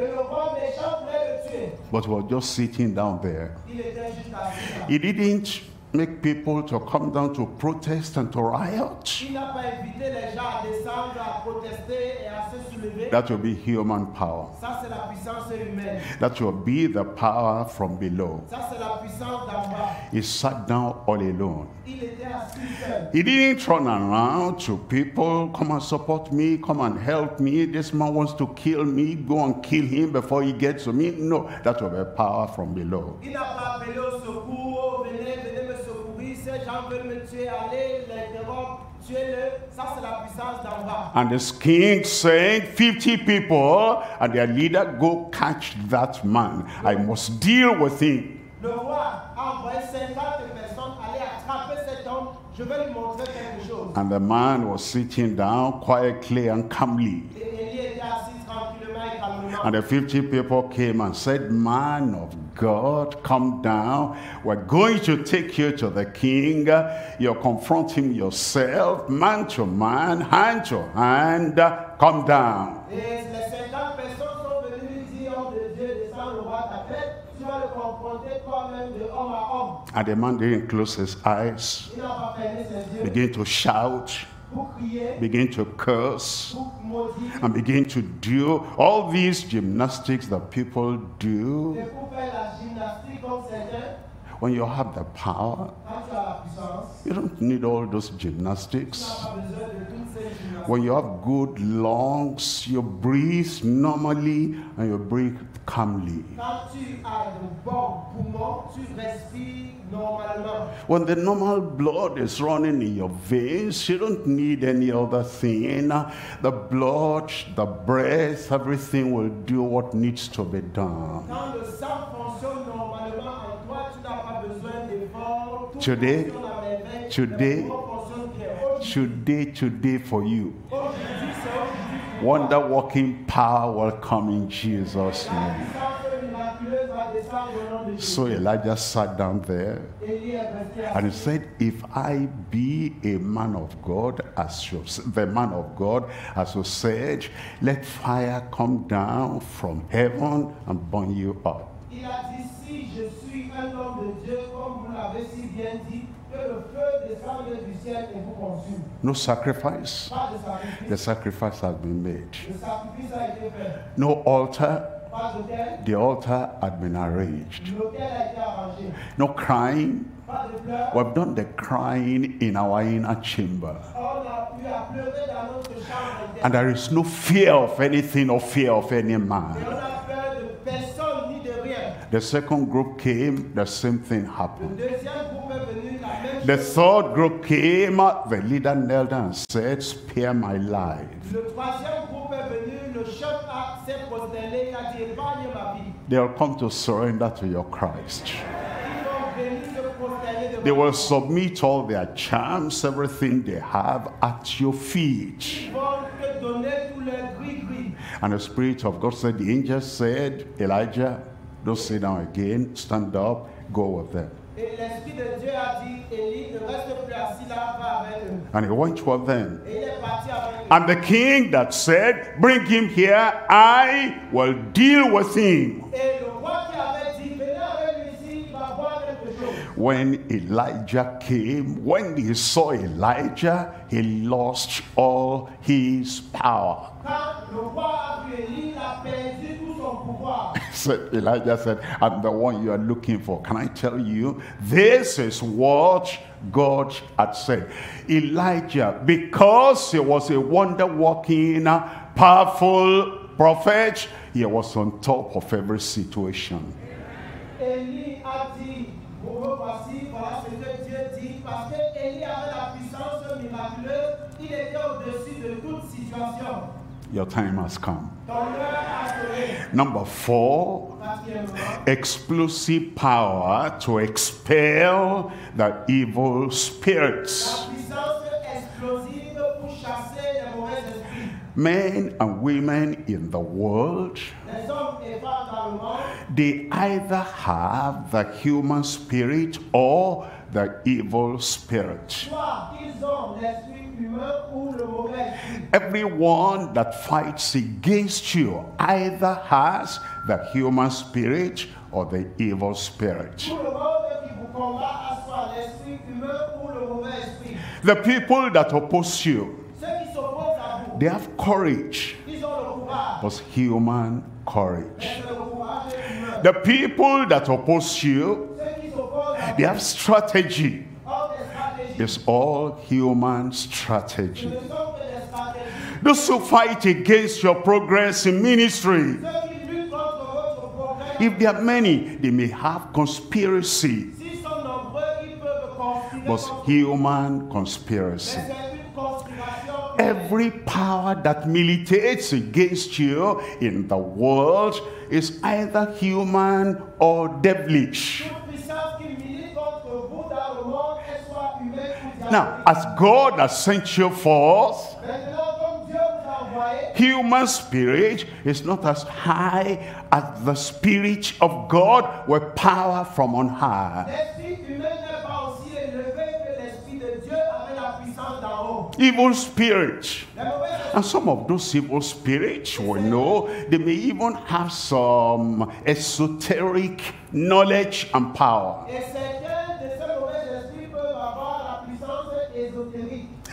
but was just sitting down there. He didn't make people to come down to protest and to riot. Il n'a pas invité les gens à descendre, à protester et à se soulever. That will be human power. Ça, c'est la puissance humaine. That will be the power from below. Ça, c'est la puissance d'en bas. He sat down all alone. Il était assis seul. He didn't run around to people, come and support me, come and help me. This man wants to kill me, go and kill him before he gets to me. No, that will be power from below. Gens veulent me tuer, allez, l'interrompre, tuez-le. Ça, c'est la puissance d'en bas. And the king sent 50 people, and their leader, go catch that man. I must deal with him. Le roi a envoyé 50 personnes aller attraper cet homme. Je vais lui montrer quelque chose. And the man was sitting down quietly and calmly. Et Élie était assis tranquillement et calmement. And the 50 people came and said, Man of God, come down. We're going to take you to the king. You're confronting yourself, man to man, hand to hand. Come down. Et les 50 personnes sont venues lui dire, homme de Dieu, descends le roi t'appelle. Tu vas le confronter toi-même de homme à homme. And the man didn't close his eyes, Il n'a pas fermé ses yeux began to shout, began to curse, and begin to do all these gymnastics that people do. et pour faire la gymnastique comme certains. When you have the power, Quand tu as la puissance, you don't need all those gymnastics. n'as pas besoin de toutes ces gymnastiques. When you have good lungs, you breathe normally and you breathe calmly. Quand tu as de bons poumons, tu respires normalement. When the normal blood is running in your veins, you don't need any other thing. The blood, the breath, everything will do what needs to be done. Quand le sang fonctionne normalement en toi, tu n'as pas besoin d'efforts. Tout Today- fonctionne à merveille. today- Les poumons fonctionnent bien. Aujourd'hui, Today, today for you. Oh, Wonder working power will come in Jesus' name. So Elijah sat down there and he said, If I be a man of God, as you, the man of God, as you said, let fire come down from heaven and burn you up. Il a dit, si je suis un homme de Dieu, comme vous l'avez si bien dit, No sacrifice. The sacrifice has been made. No altar. The altar had been arranged. No crying. Pleurs. We've done the crying in our inner chamber. And there is no fear of anything or fear of any man. The second group came, the same thing happened. The third group came, the leader knelt down and said, Spare my life. Le troisième groupe est venu, le chef a s'est prosterné, il a dit épargne ma vie. They'll come to surrender to your Christ. Ils vont venir se prosterner devant They will submit all their charms, everything they have at your feet. Ils vont te donner tout leur gris-gris. And the Spirit of God said, The angel said, Elijah, don't sit down again, stand up, go with them. And he went with them. And the king that said, Bring him here, I will deal with him. When Elijah came, when he saw Elijah, he lost all his power. Said Elijah said, I'm the one you are looking for. Can I tell you? This is what God had said. Elijah, because he was a wonder working, powerful prophet, he was on top of every situation. Élie a dit, Vous voici, voilà ce que Dieu dit, parce que Élie avait la puissance miraculeuse, il était au-dessus de toute situation. Your time has come. Number four, explosive power to expel the evil spirits. Men and women in the world they either have the human spirit or the evil spirit. Everyone that fights against you either has the human spirit or the evil spirit. The people that oppose you, they have courage, but human courage. The people that oppose you, they have strategy. It's all human strategy. Those who fight against your progress in ministry, if there are many, they may have conspiracy, but human conspiracy. Every power that militates against you in the world is either human or devilish. Now, as God has sent you forth, human spirit is not as high as the spirit of God with power from on high. Evil spirit. And some of those evil spirits, we know, they may even have some esoteric knowledge and power.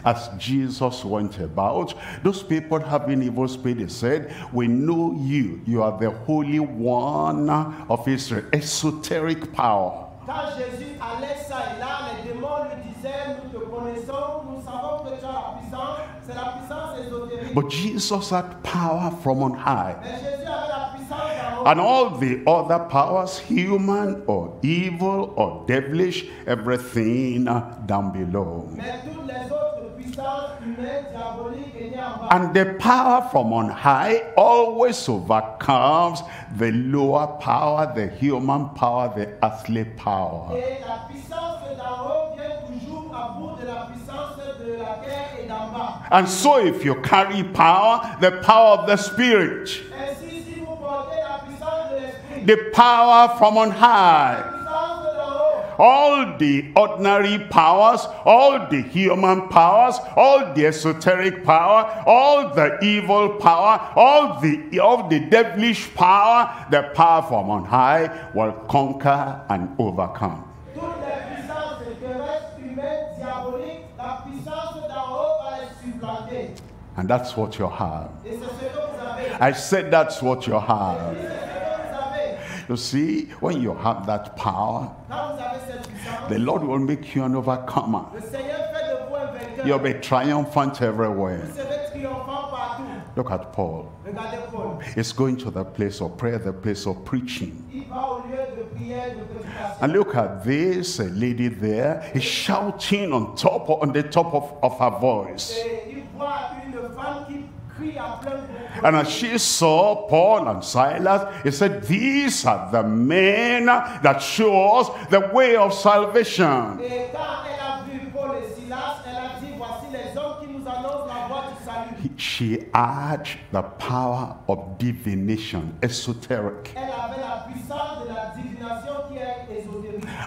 As Jesus went about, those people having evil spirit, they said, We know you. You are the Holy One of Israel. Esoteric power. Quand Jésus allait ça et là, les démons lui disaient, nous te connaissons, nous savons que tu as la puissance, c'est la puissance ésotérique. But Jesus had power from on high. Mais Jésus avait la puissance. And all the other powers, human or evil or devilish, everything down below. Mais les autres puissances humaines, diaboliques étaient en bas. And the power from on high always overcomes the lower power, the human power, the earthly power. Et la puissance d'en haut vient toujours à bout de la puissance de la terre And so if you carry power, the power of the Spirit, Ainsi, si vous portez la puissance de l'Esprit, the power from on high, puissance d'en haut, all the ordinary powers, all the human powers, all the esoteric power, all the evil power, all the all the devilish power, the power from on high will conquer and overcome. toutes les puissances terrestres, humaines, diaboliques, la puissance d'en haut va les supplanter. And that's what you have. Et c'est ce que vous avez. I said that's what you have. C'est ce que vous avez. You see, when you have that power, the Lord will make you an overcomer. You'll be triumphant everywhere. Look at Paul. He's going to the place of prayer, the place of preaching. And look at this lady there. Is shouting on top on the top of, of her voice. And as she saw Paul and Silas, he said, These are the men that show us the way of salvation. She had the power of divination, esoteric.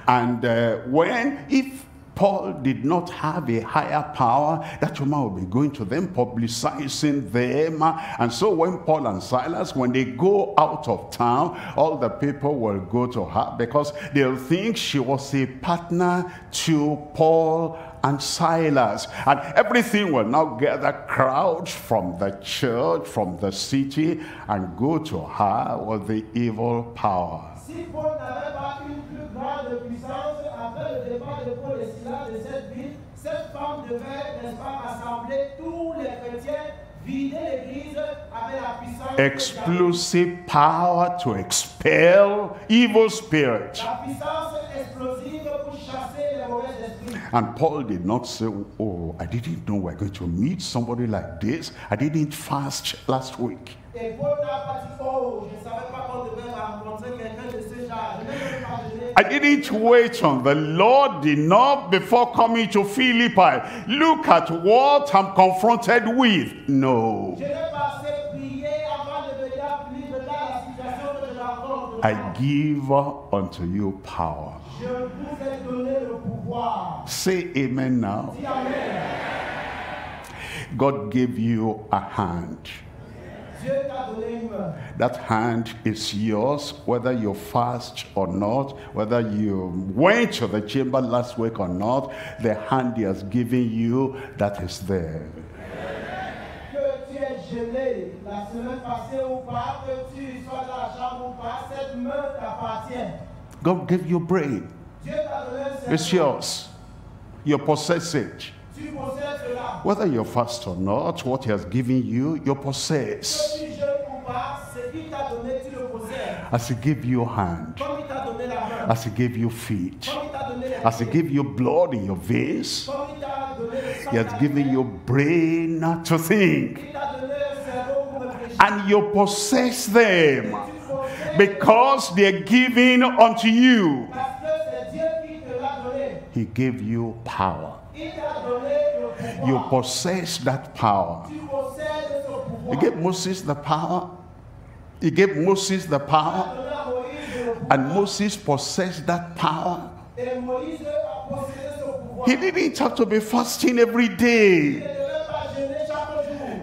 And uh, when, if Paul did not have a higher power, that woman will be going to them, publicizing them. And so when Paul and Silas, when they go out of town, all the people will go to her because they'll think she was a partner to Paul and Silas. And everything will now gather crowds from the church, from the city, and go to her with the evil power. Explosive power to expel evil spirits. And Paul did not say, Oh, I didn't know we're going to meet somebody like this. I didn't fast last week. I didn't wait on the Lord enough before coming to Philippi. Look at what I'm confronted with. No. I give unto you power. Je vous ai donné le pouvoir. Say amen now. God gave you a hand. Dieu t'a donné une main. That hand is yours, whether you fast or not, whether you went to the chamber last week or not, the hand he has given you, that is there. Gelé la semaine passée ou pas, que tu sois dans la chambre ou pas, cette main t'appartient. God gave you brain. Dieu t'a donné un It's yours. You possess it. Tu possèdes cela. Whether you fast or not, what he has given you, you possess. Que tu jeûnes ou pas, ce qu'il t'a donné, tu le possèdes. As he gave you hand, Comme il t'a donné la main. as he gave you feet, Comme il t'a donné les as he gave you blood in your veins, Comme il t'a donné le sang. he has given you brain to think. Il t'a donné un cerveau pour réfléchir. And you possess them. Because they're given unto you. He gave you power. You possess that power. He gave Moses the power. He gave Moses the power. And Moses possessed that power. He didn't have to be fasting every day.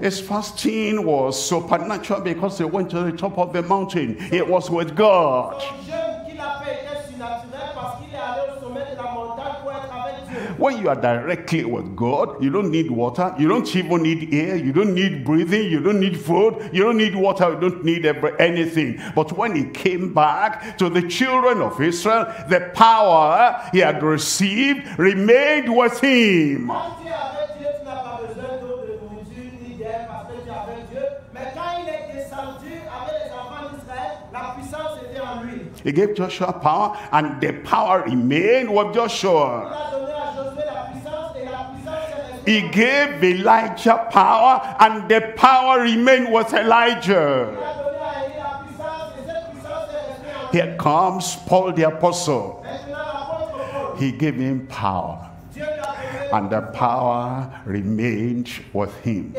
His fasting was supernatural because he went to the top of the mountain. It was with God. When you are directly with God, you don't need water, you don't even need air, you don't need breathing, you don't need food, you don't need water, you don't need anything. But when he came back to the children of Israel, the power he had received remained with him. He gave Joshua power, and the power remained with Joshua. He gave Elijah power, and the power remained with Elijah. Here comes Paul the Apostle. He gave him power. And the power remained with him.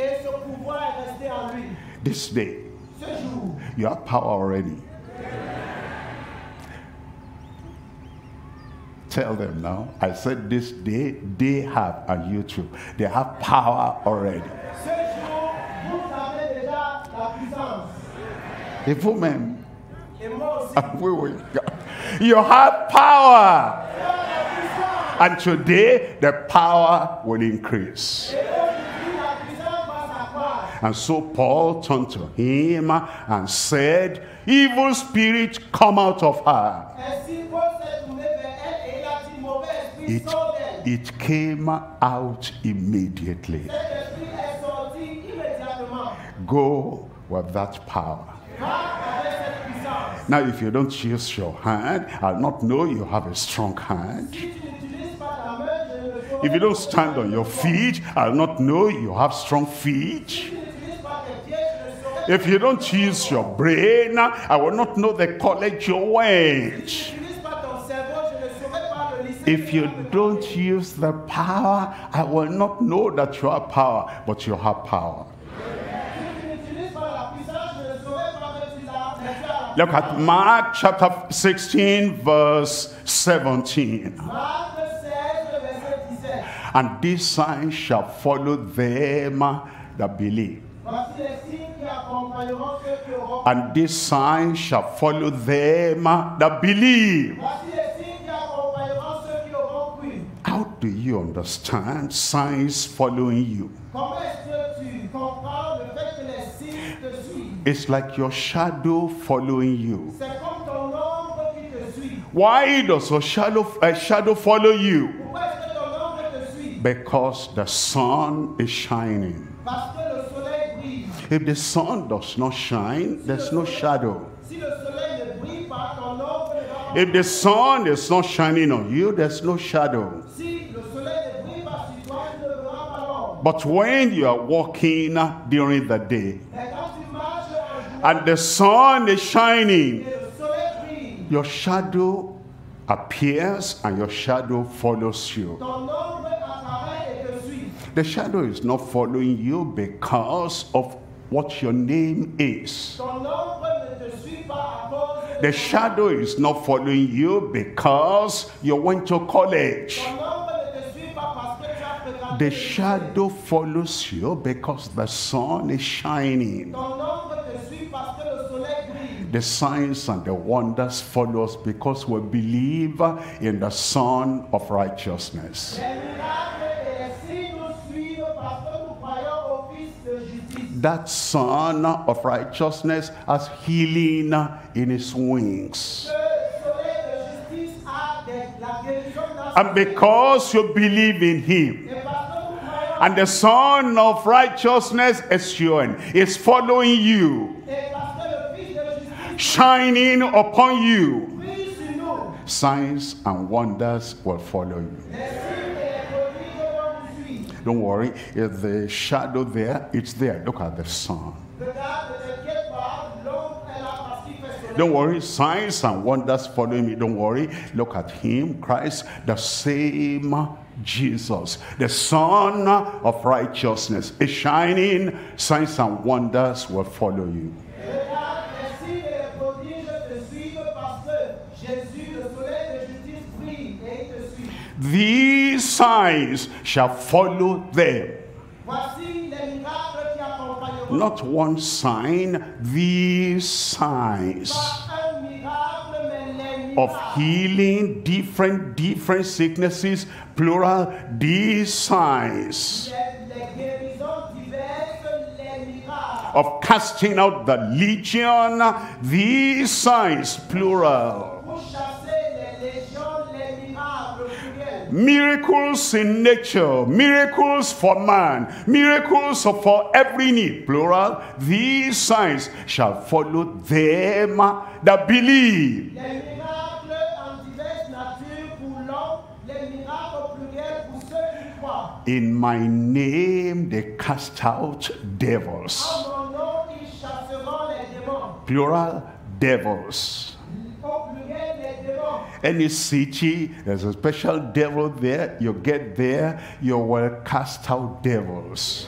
This day, you have power already. Tell them now. I said this day, they have, a YouTube. They have power already. The women, we will, you have power. And today, the power will increase. And so Paul turned to him and said, Evil spirit, come out of her. Ainsi, Paul s'est tourné vers elle et il a dit Mauvais esprit, It, it came out immediately. Go with that power. Now, if you don't use your hand, I'll not know you have a strong hand. If you don't stand on your feet, I'll not know you have strong feet. If you don't use your brain, I will not know the college you went. If you don't use the power, I will not know that you have power, but you have power. Look at Mark chapter 16, verse 17. Marc 16, verset 17. And these signs shall follow them that believe. And these signs shall follow them that believe. Voici les signes qui accompagneront ceux qui auront cru. How do you understand signs following you? It's like your shadow following you. Why does a shadow, a shadow follow you? Because the sun is shining. If the sun does not shine, there's no shadow. If the sun is not shining on you, there's no shadow. But when you are walking during the day and the sun is shining, your shadow appears and your shadow follows you. The shadow is not following you because of what your name is. The shadow is not following you because you went to college. The shadow follows you because the sun is shining. The signs and the wonders follow us because we believe in the Son of Righteousness. That Son of Righteousness has healing in his wings. And because you believe in him, Et parce que nous croyons and the Son of Righteousness is showing, is following you, shining upon you, signs and wonders will follow you. Don't worry, if the shadow there, it's there. Look at the sun. Don't worry, signs and wonders follow me. Don't worry. Look at him, Christ, the same Jesus, the Son of righteousness, is shining. Signs and wonders will follow you. These signs shall follow them. Not one sign, these signs Pas un miracle, mais les of healing different different sicknesses plural these signs of casting out the legion these signs plural miracles in nature miracles for man miracles for every need plural these signs shall follow them that believe Les miracles en diverses natures pour l'homme, les miracles pluriels pour ceux qui croient. in my name they cast out devils En mon nom, ils chasseront les démons. plural devils Au pluriel, les démons. Any city, there's a special devil there. You get there, you will cast out devils.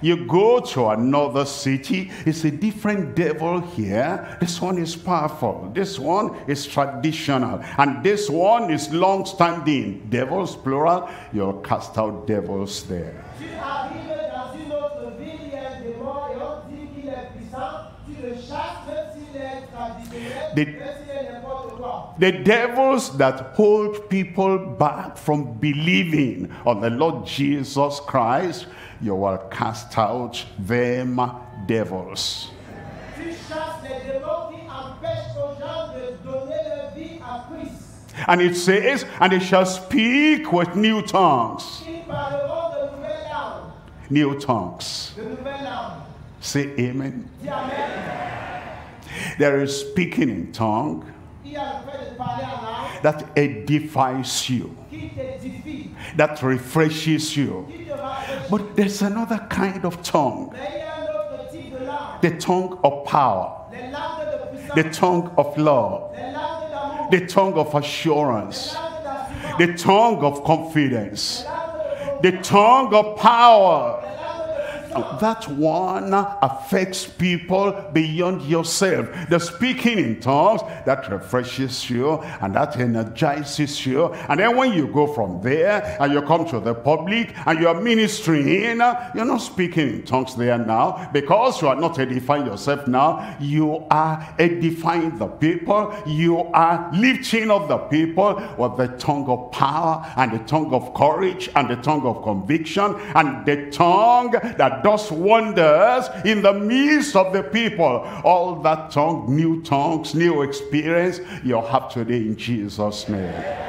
You go to another city, it's a different devil here. This one is powerful. This one is traditional. And this one is long-standing. Devils, plural, you'll cast out devils there. Tu arrives dans une autre ville, il y a un démon et on dit qu'il est puissant. Tu le chasses, même s'il est traditionnel, Des- même s'il est n'importe quoi. The devils that hold people back from believing on the Lord Jesus Christ, you will cast out them devils. Tu chasses les démons qui empêchent aux gens de donner leur vie à Christ. And it says, and they shall speak with new tongues. Ils parleront de nouvelles langues. New tongues. De nouvelles langues. Say amen. Amen. There is speaking in tongue Il y a le fait de parler en langue that edifies you, that refreshes you. qui te rafraîchit. But there's another kind of tongue, Mais il y a un autre type de langue. the tongue of power, Les langues de puissance. the tongue of love, Les langues d'amour. the tongue of assurance, the tongue of confidence, Les langues de the tongue of power. Les langues de puissance. That one affects people beyond yourself. The speaking in tongues that refreshes you and that energizes you. And then when you go from there and you come to the public and you're ministering, you're not speaking in tongues there now because you are not edifying yourself now. You are edifying the people. You are lifting up the people with the tongue of power and the tongue of courage and the tongue of conviction and the tongue that does wonders in the midst of the people. All that tongue, new tongues, new experience you have today in Jesus' name.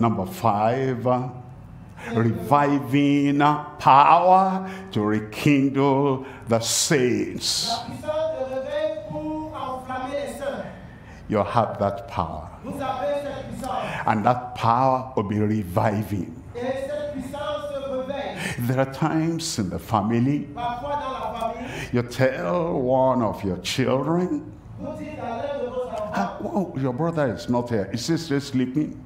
Number five, reviving power to rekindle the saints. You have that power. And that power will be reviving. There are times in the family you tell one of your children, "Ah, oh, your brother is not here. Is he still sleeping?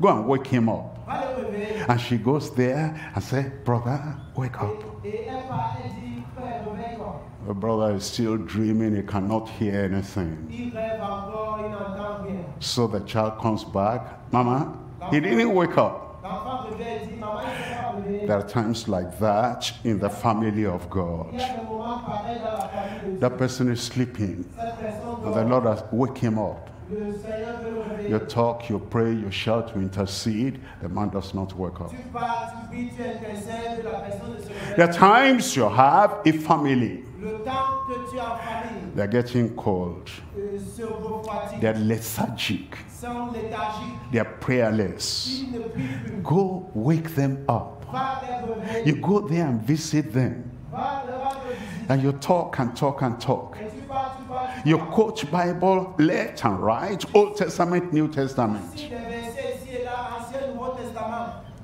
Go and wake him up. Va le réveiller. And she goes there and say, brother, wake up. Et elle part et dit, frère, réveille-toi. The brother is still dreaming. He cannot hear anything. Il rêve encore, il n'entend rien. So the child comes back. Mama, he didn't wake up. L'enfant revient et dit, maman, il ne s'est pas réveillé. There are times like that in the family of God. Il y a des moments pareils dans la famille de Dieu. That person is sleeping. And the. Lord has wake him up. You talk, you pray, you shout, you intercede. The man does not réveille There are times you have a family. They're getting cold. They're lethargic. They're prayerless. Go wake them up. You go there and visit them. And you talk and talk and talk. You quote Bible left and right, Old Testament, New Testament.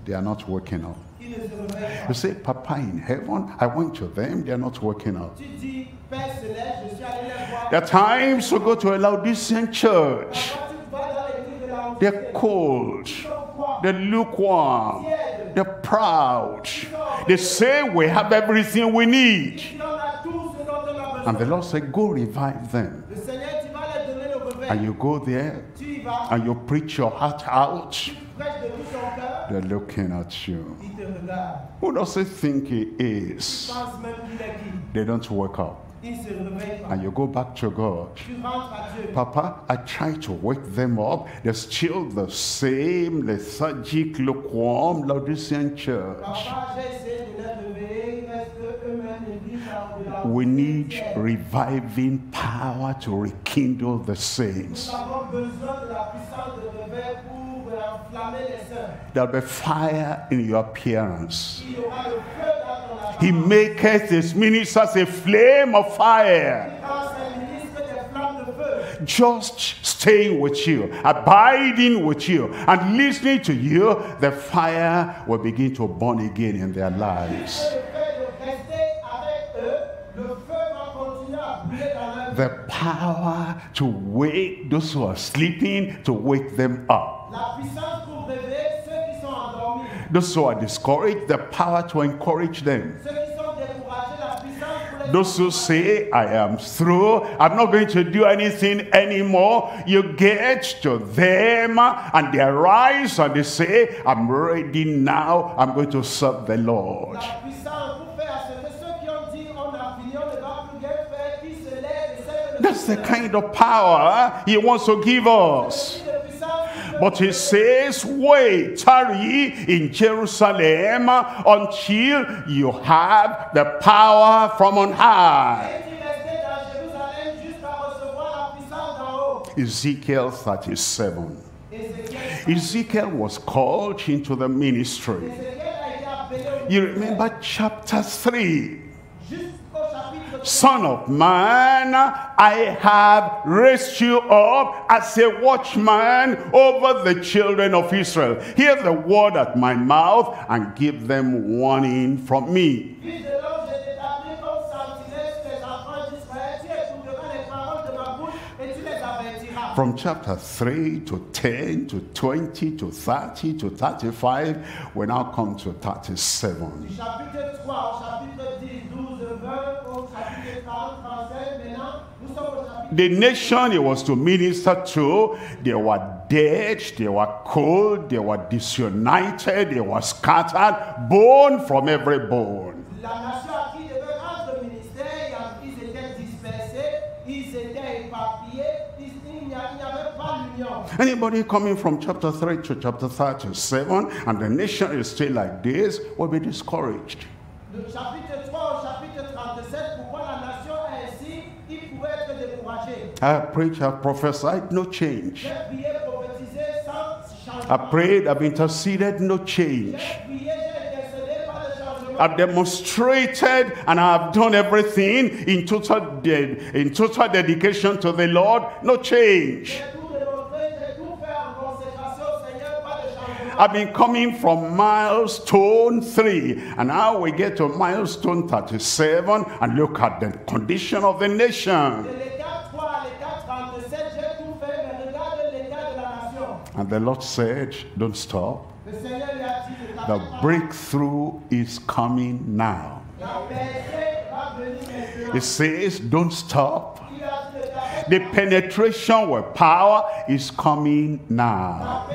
They are not working réveillent You say, Papa in heaven, I went to them, they are not working voir. There are times you go to a Laodicean church. They're cold. They're lukewarm. They're proud. They say we have everything we need. Il en a tout ce dont on a And the Lord said, Go revive them. Le Seigneur, tu vas leur donner le réveil. And you go there Tu y vas, and you preach your heart out. tu prêches de tout ton cœur, They're looking at you. il te regarde. Who does he think he is? penses même qu'il est qui They don't wake up. Il ne se réveille pas. And you go back to God. Tu rentres à Dieu. Papa, I try to wake them up. They're still the same lethargic, lukewarm Laodicean church. Papa, j'ai essayé de les réveiller, mais que eux-mêmes l'église a de la We need reviving power to rekindle the saints. Nous avons besoin de la puissance de réveil pour enflammer les saints. There'll be fire in your appearance. He maketh his ministers a flame of fire. Just staying with you, abiding with you, and listening to you, the fire will begin to burn again in their lives. The power to wake those who are sleeping, to wake them up. Those who are discouraged, the power to encourage them. Those who say, I am through, I'm not going to do anything anymore, you get to them and they arise and they say, I'm ready now, I'm going to serve the Lord. That's the kind of power he wants to give us. Qui de puissance pour But he says, wait, tarry in Jerusalem until you have the power from on high. Ezekiel 37. Ezekiel was called into the ministry. You remember chapter 3. Jusqu'au chapitre 3. Son of man, I have raised you up as a watchman over the children of Israel. Hear the word at my mouth and give them warning from me. Fils de l'homme, je t'établis comme sentinelle sur les enfants d'Israël. Tu écouteras les paroles de ma bouche et tu les avertiras. From chapter 3 to 10 to 20 to 30 to 35, we now come to 37. Du chapitre 3 au chapitre 10, 12, 20, au chapitre 30, 35, maintenant, nous sommes au chapitre The nation he was to minister to, they were dead, they were cold, they were disunited, they were scattered, bone from every bone. Anybody coming from chapter 3 to chapter 37 and the nation is still like this will be discouraged. Du chapitre 3 au chapitre 37, pourquoi la nation est ainsi, il pouvait être découragé. I preached, I prophesied, no change. J'ai prié, prophétisé sans I prayed, I've interceded, no change. J'ai prié, j'ai intercédé, pas de changement. I've demonstrated and I've done everything in total, de- in total dedication to the Lord, no change. J'ai tout démontré, j'ai tout fait en consécration au Seigneur, pas de changement. I've been coming from milestone 3 and now we get to milestone 37 and look at the condition of the nation. De l'état 3 à l'état 37, j'ai tout fait, mais regarde l'état de la nation. And the Lord said, don't stop. The breakthrough is coming now. It says, don't stop. The penetration with power is coming now.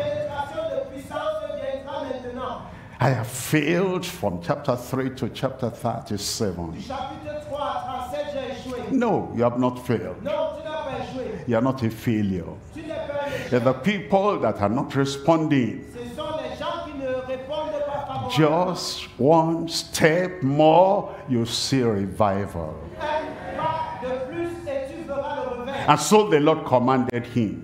I have failed from chapter 3 to chapter 37. Du chapitre 3 à 37, j'ai échoué. No, you have not failed. Non, tu n'as pas échoué. You are not a failure. Tu n'es pas un échec. They're the people that are not responding. Ce sont les gens qui ne répondent pas favorablement. Just one step more, you see revival. Un pas de plus et tu verras le revers. And so the Lord commanded him.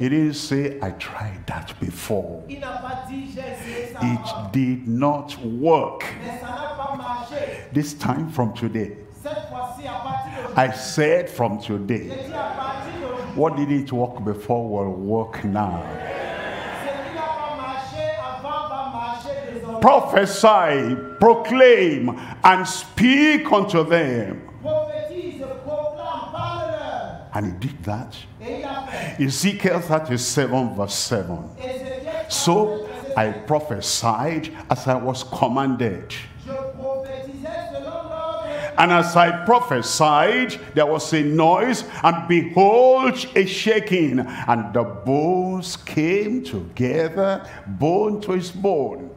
He didn't say, I tried that before. Il n'a pas dit, j'ai essayé ça. It did not work. Mais ça n'a pas marché. This time from today. Cette fois-ci, à partir de I said from today. dit à partir d'aujourd'hui, What didn't work before will work now. ce qui n'a pas marché avant va marcher désormais. Prophesy, proclaim, and speak unto them. Prophétise, proclame, parle-leur. And he did that. Ezekiel 37, verse 7. So I prophesied as I was commanded. And as I prophesied, there was a noise, and behold, a shaking, and the bones came together, bone to his bone.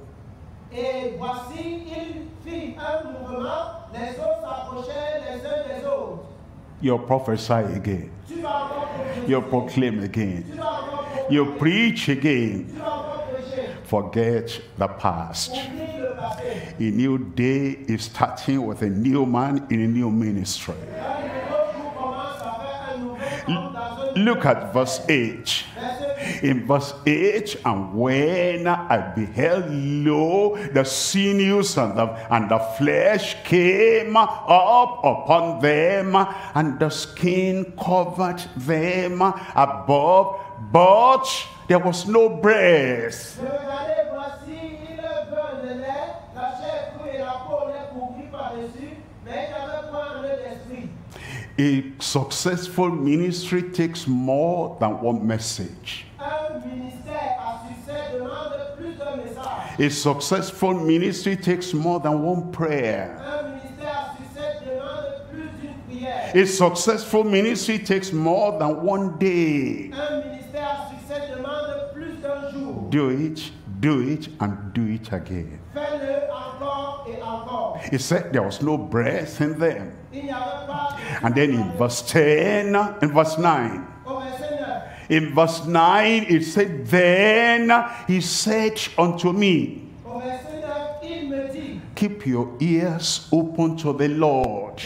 Et voici, un mouvement, les os s'approchaient les uns des autres. You prophesy again. You proclaim again. You preach again. Forget the past. A new day is starting with a new man in a new ministry. Look at verse 8. In verse 8, and when I beheld, lo, the sinews and the, and the flesh came up upon them, and the skin covered them above, but there was no breath. Mais regardez, voici, il venait, la chair crue et la peau les couvrit par-dessus, mais il n'y avait point un d'esprit. A successful ministry takes more than one message. Un ministère à succès demande plus d'un message. A successful ministry takes more than one prayer. Un ministère à succès demande plus d'une prière. A successful ministry takes more than one day. Un ministère à succès demande plus d'un jour. Do it, do it, and do it again. Fais-le encore et encore. He said there was no breath in them. And then in verse 10, in verse 9, Au verset 9, in verse 9, it said, Then he said unto me, au verset 9, il me dit, Keep your ears open to the Lord.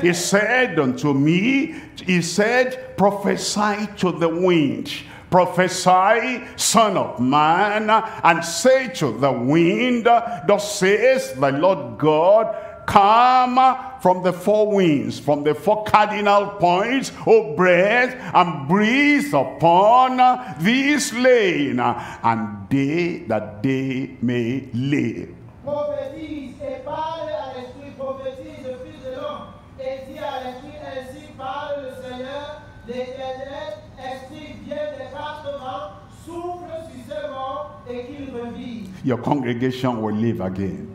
He said unto me, He said, Prophesy to the wind. Prophesy, son of man, and say to the wind, Thus says the Lord God, Come from the four winds, from the four cardinal points, O breath, and breathe upon this slain, and they that they may live. prophétise et parle à l'esprit, prophétise le Fils de l'homme, et dit à l'esprit, ainsi parle le Seigneur, l'éternel, esprit vient des quatre vents, souffle sur ce mort et qu'il revive. Your congregation will live again.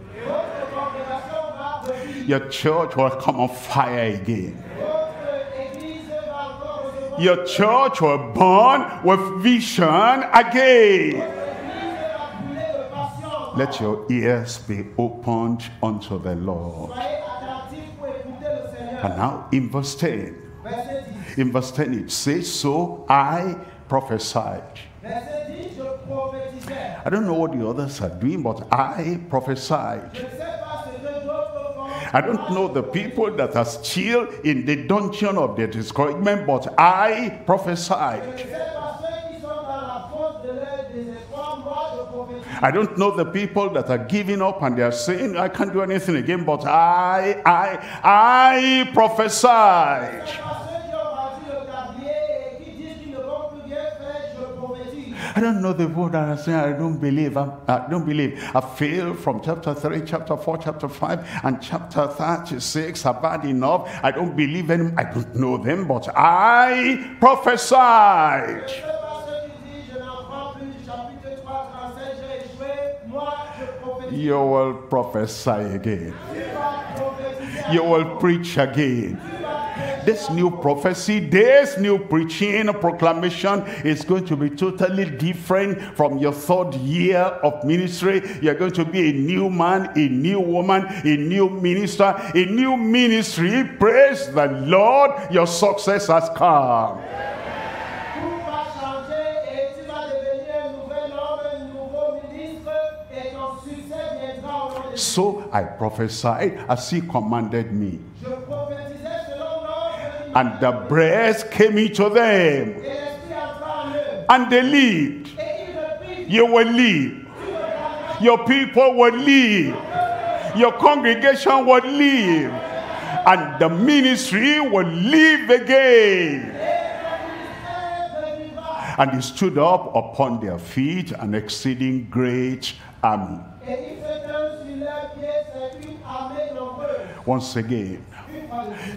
Your church will come on fire again. Your church will burn with vision again. Let your ears be opened unto the Lord. And now in verse 10, in verse 10 it says, So I prophesied. Verset 10, je prophétisais. I don't know what the others are doing, but I prophesied. Je ne sais pas ce que d'autres font. I don't know the people that are still in the dungeon of their discouragement, but I prophesied. I don't know the people that are giving up and they are saying, I can't do anything again, but I, I, I prophesied. I don't know the word are I don't believe, I don't believe. I failed from chapter 3, chapter 4, chapter 5, and chapter 36. I've had enough. I don't believe them. I don't know them, but I prophesied. Je ne sais pas ceux qui disent je n'en prends plus du chapitre 3, 35, j'ai échoué. Moi, je prophétise. You will prophesy again. You will preach again. This new prophecy, this new preaching, proclamation is going to be totally different from your third year of ministry. You're going to be a new man, a new woman, a new minister, a new ministry. Praise the Lord, your success has come. So I prophesied as he commanded me. And the breath came into them, and they lived. You will live. Your people will live. Your congregation will live. And the ministry will live again. And they stood up upon their feet, an exceeding great army. Once again,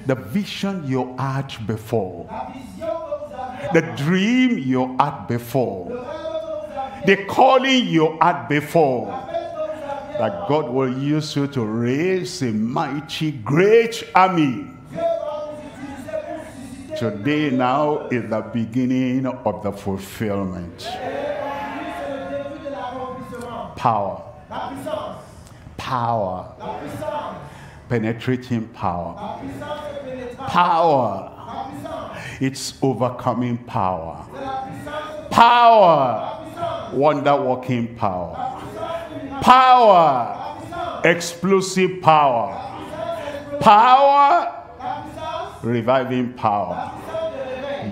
The vision you had before, the dream you had before, the calling you had before, that God will use you to raise a mighty, great army. Today now is the beginning of the fulfillment. Power, power, penetrating power, power. It's overcoming power. Power, wonder working power. Power, explosive power. Power, reviving power.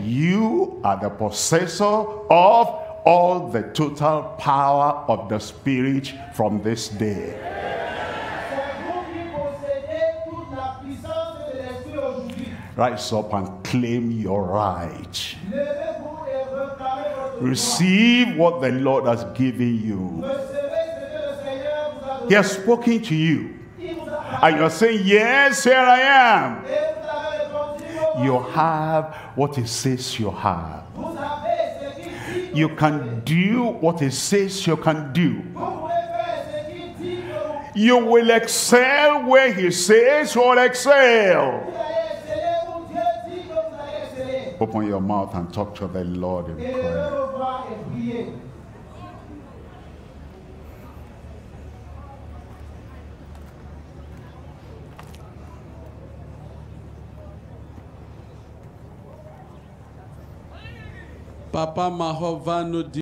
You are the possessor of all the total power of the Spirit from this day. Rise up and claim your right. Receive what the Lord has given you. He has spoken to you. And you're saying, Yes, here I am. You have what He says you have. You can do what He says you can do. You will excel where he says you'll excel. Open your mouth and talk to the Lord in prayer. Papa Mahova nous dit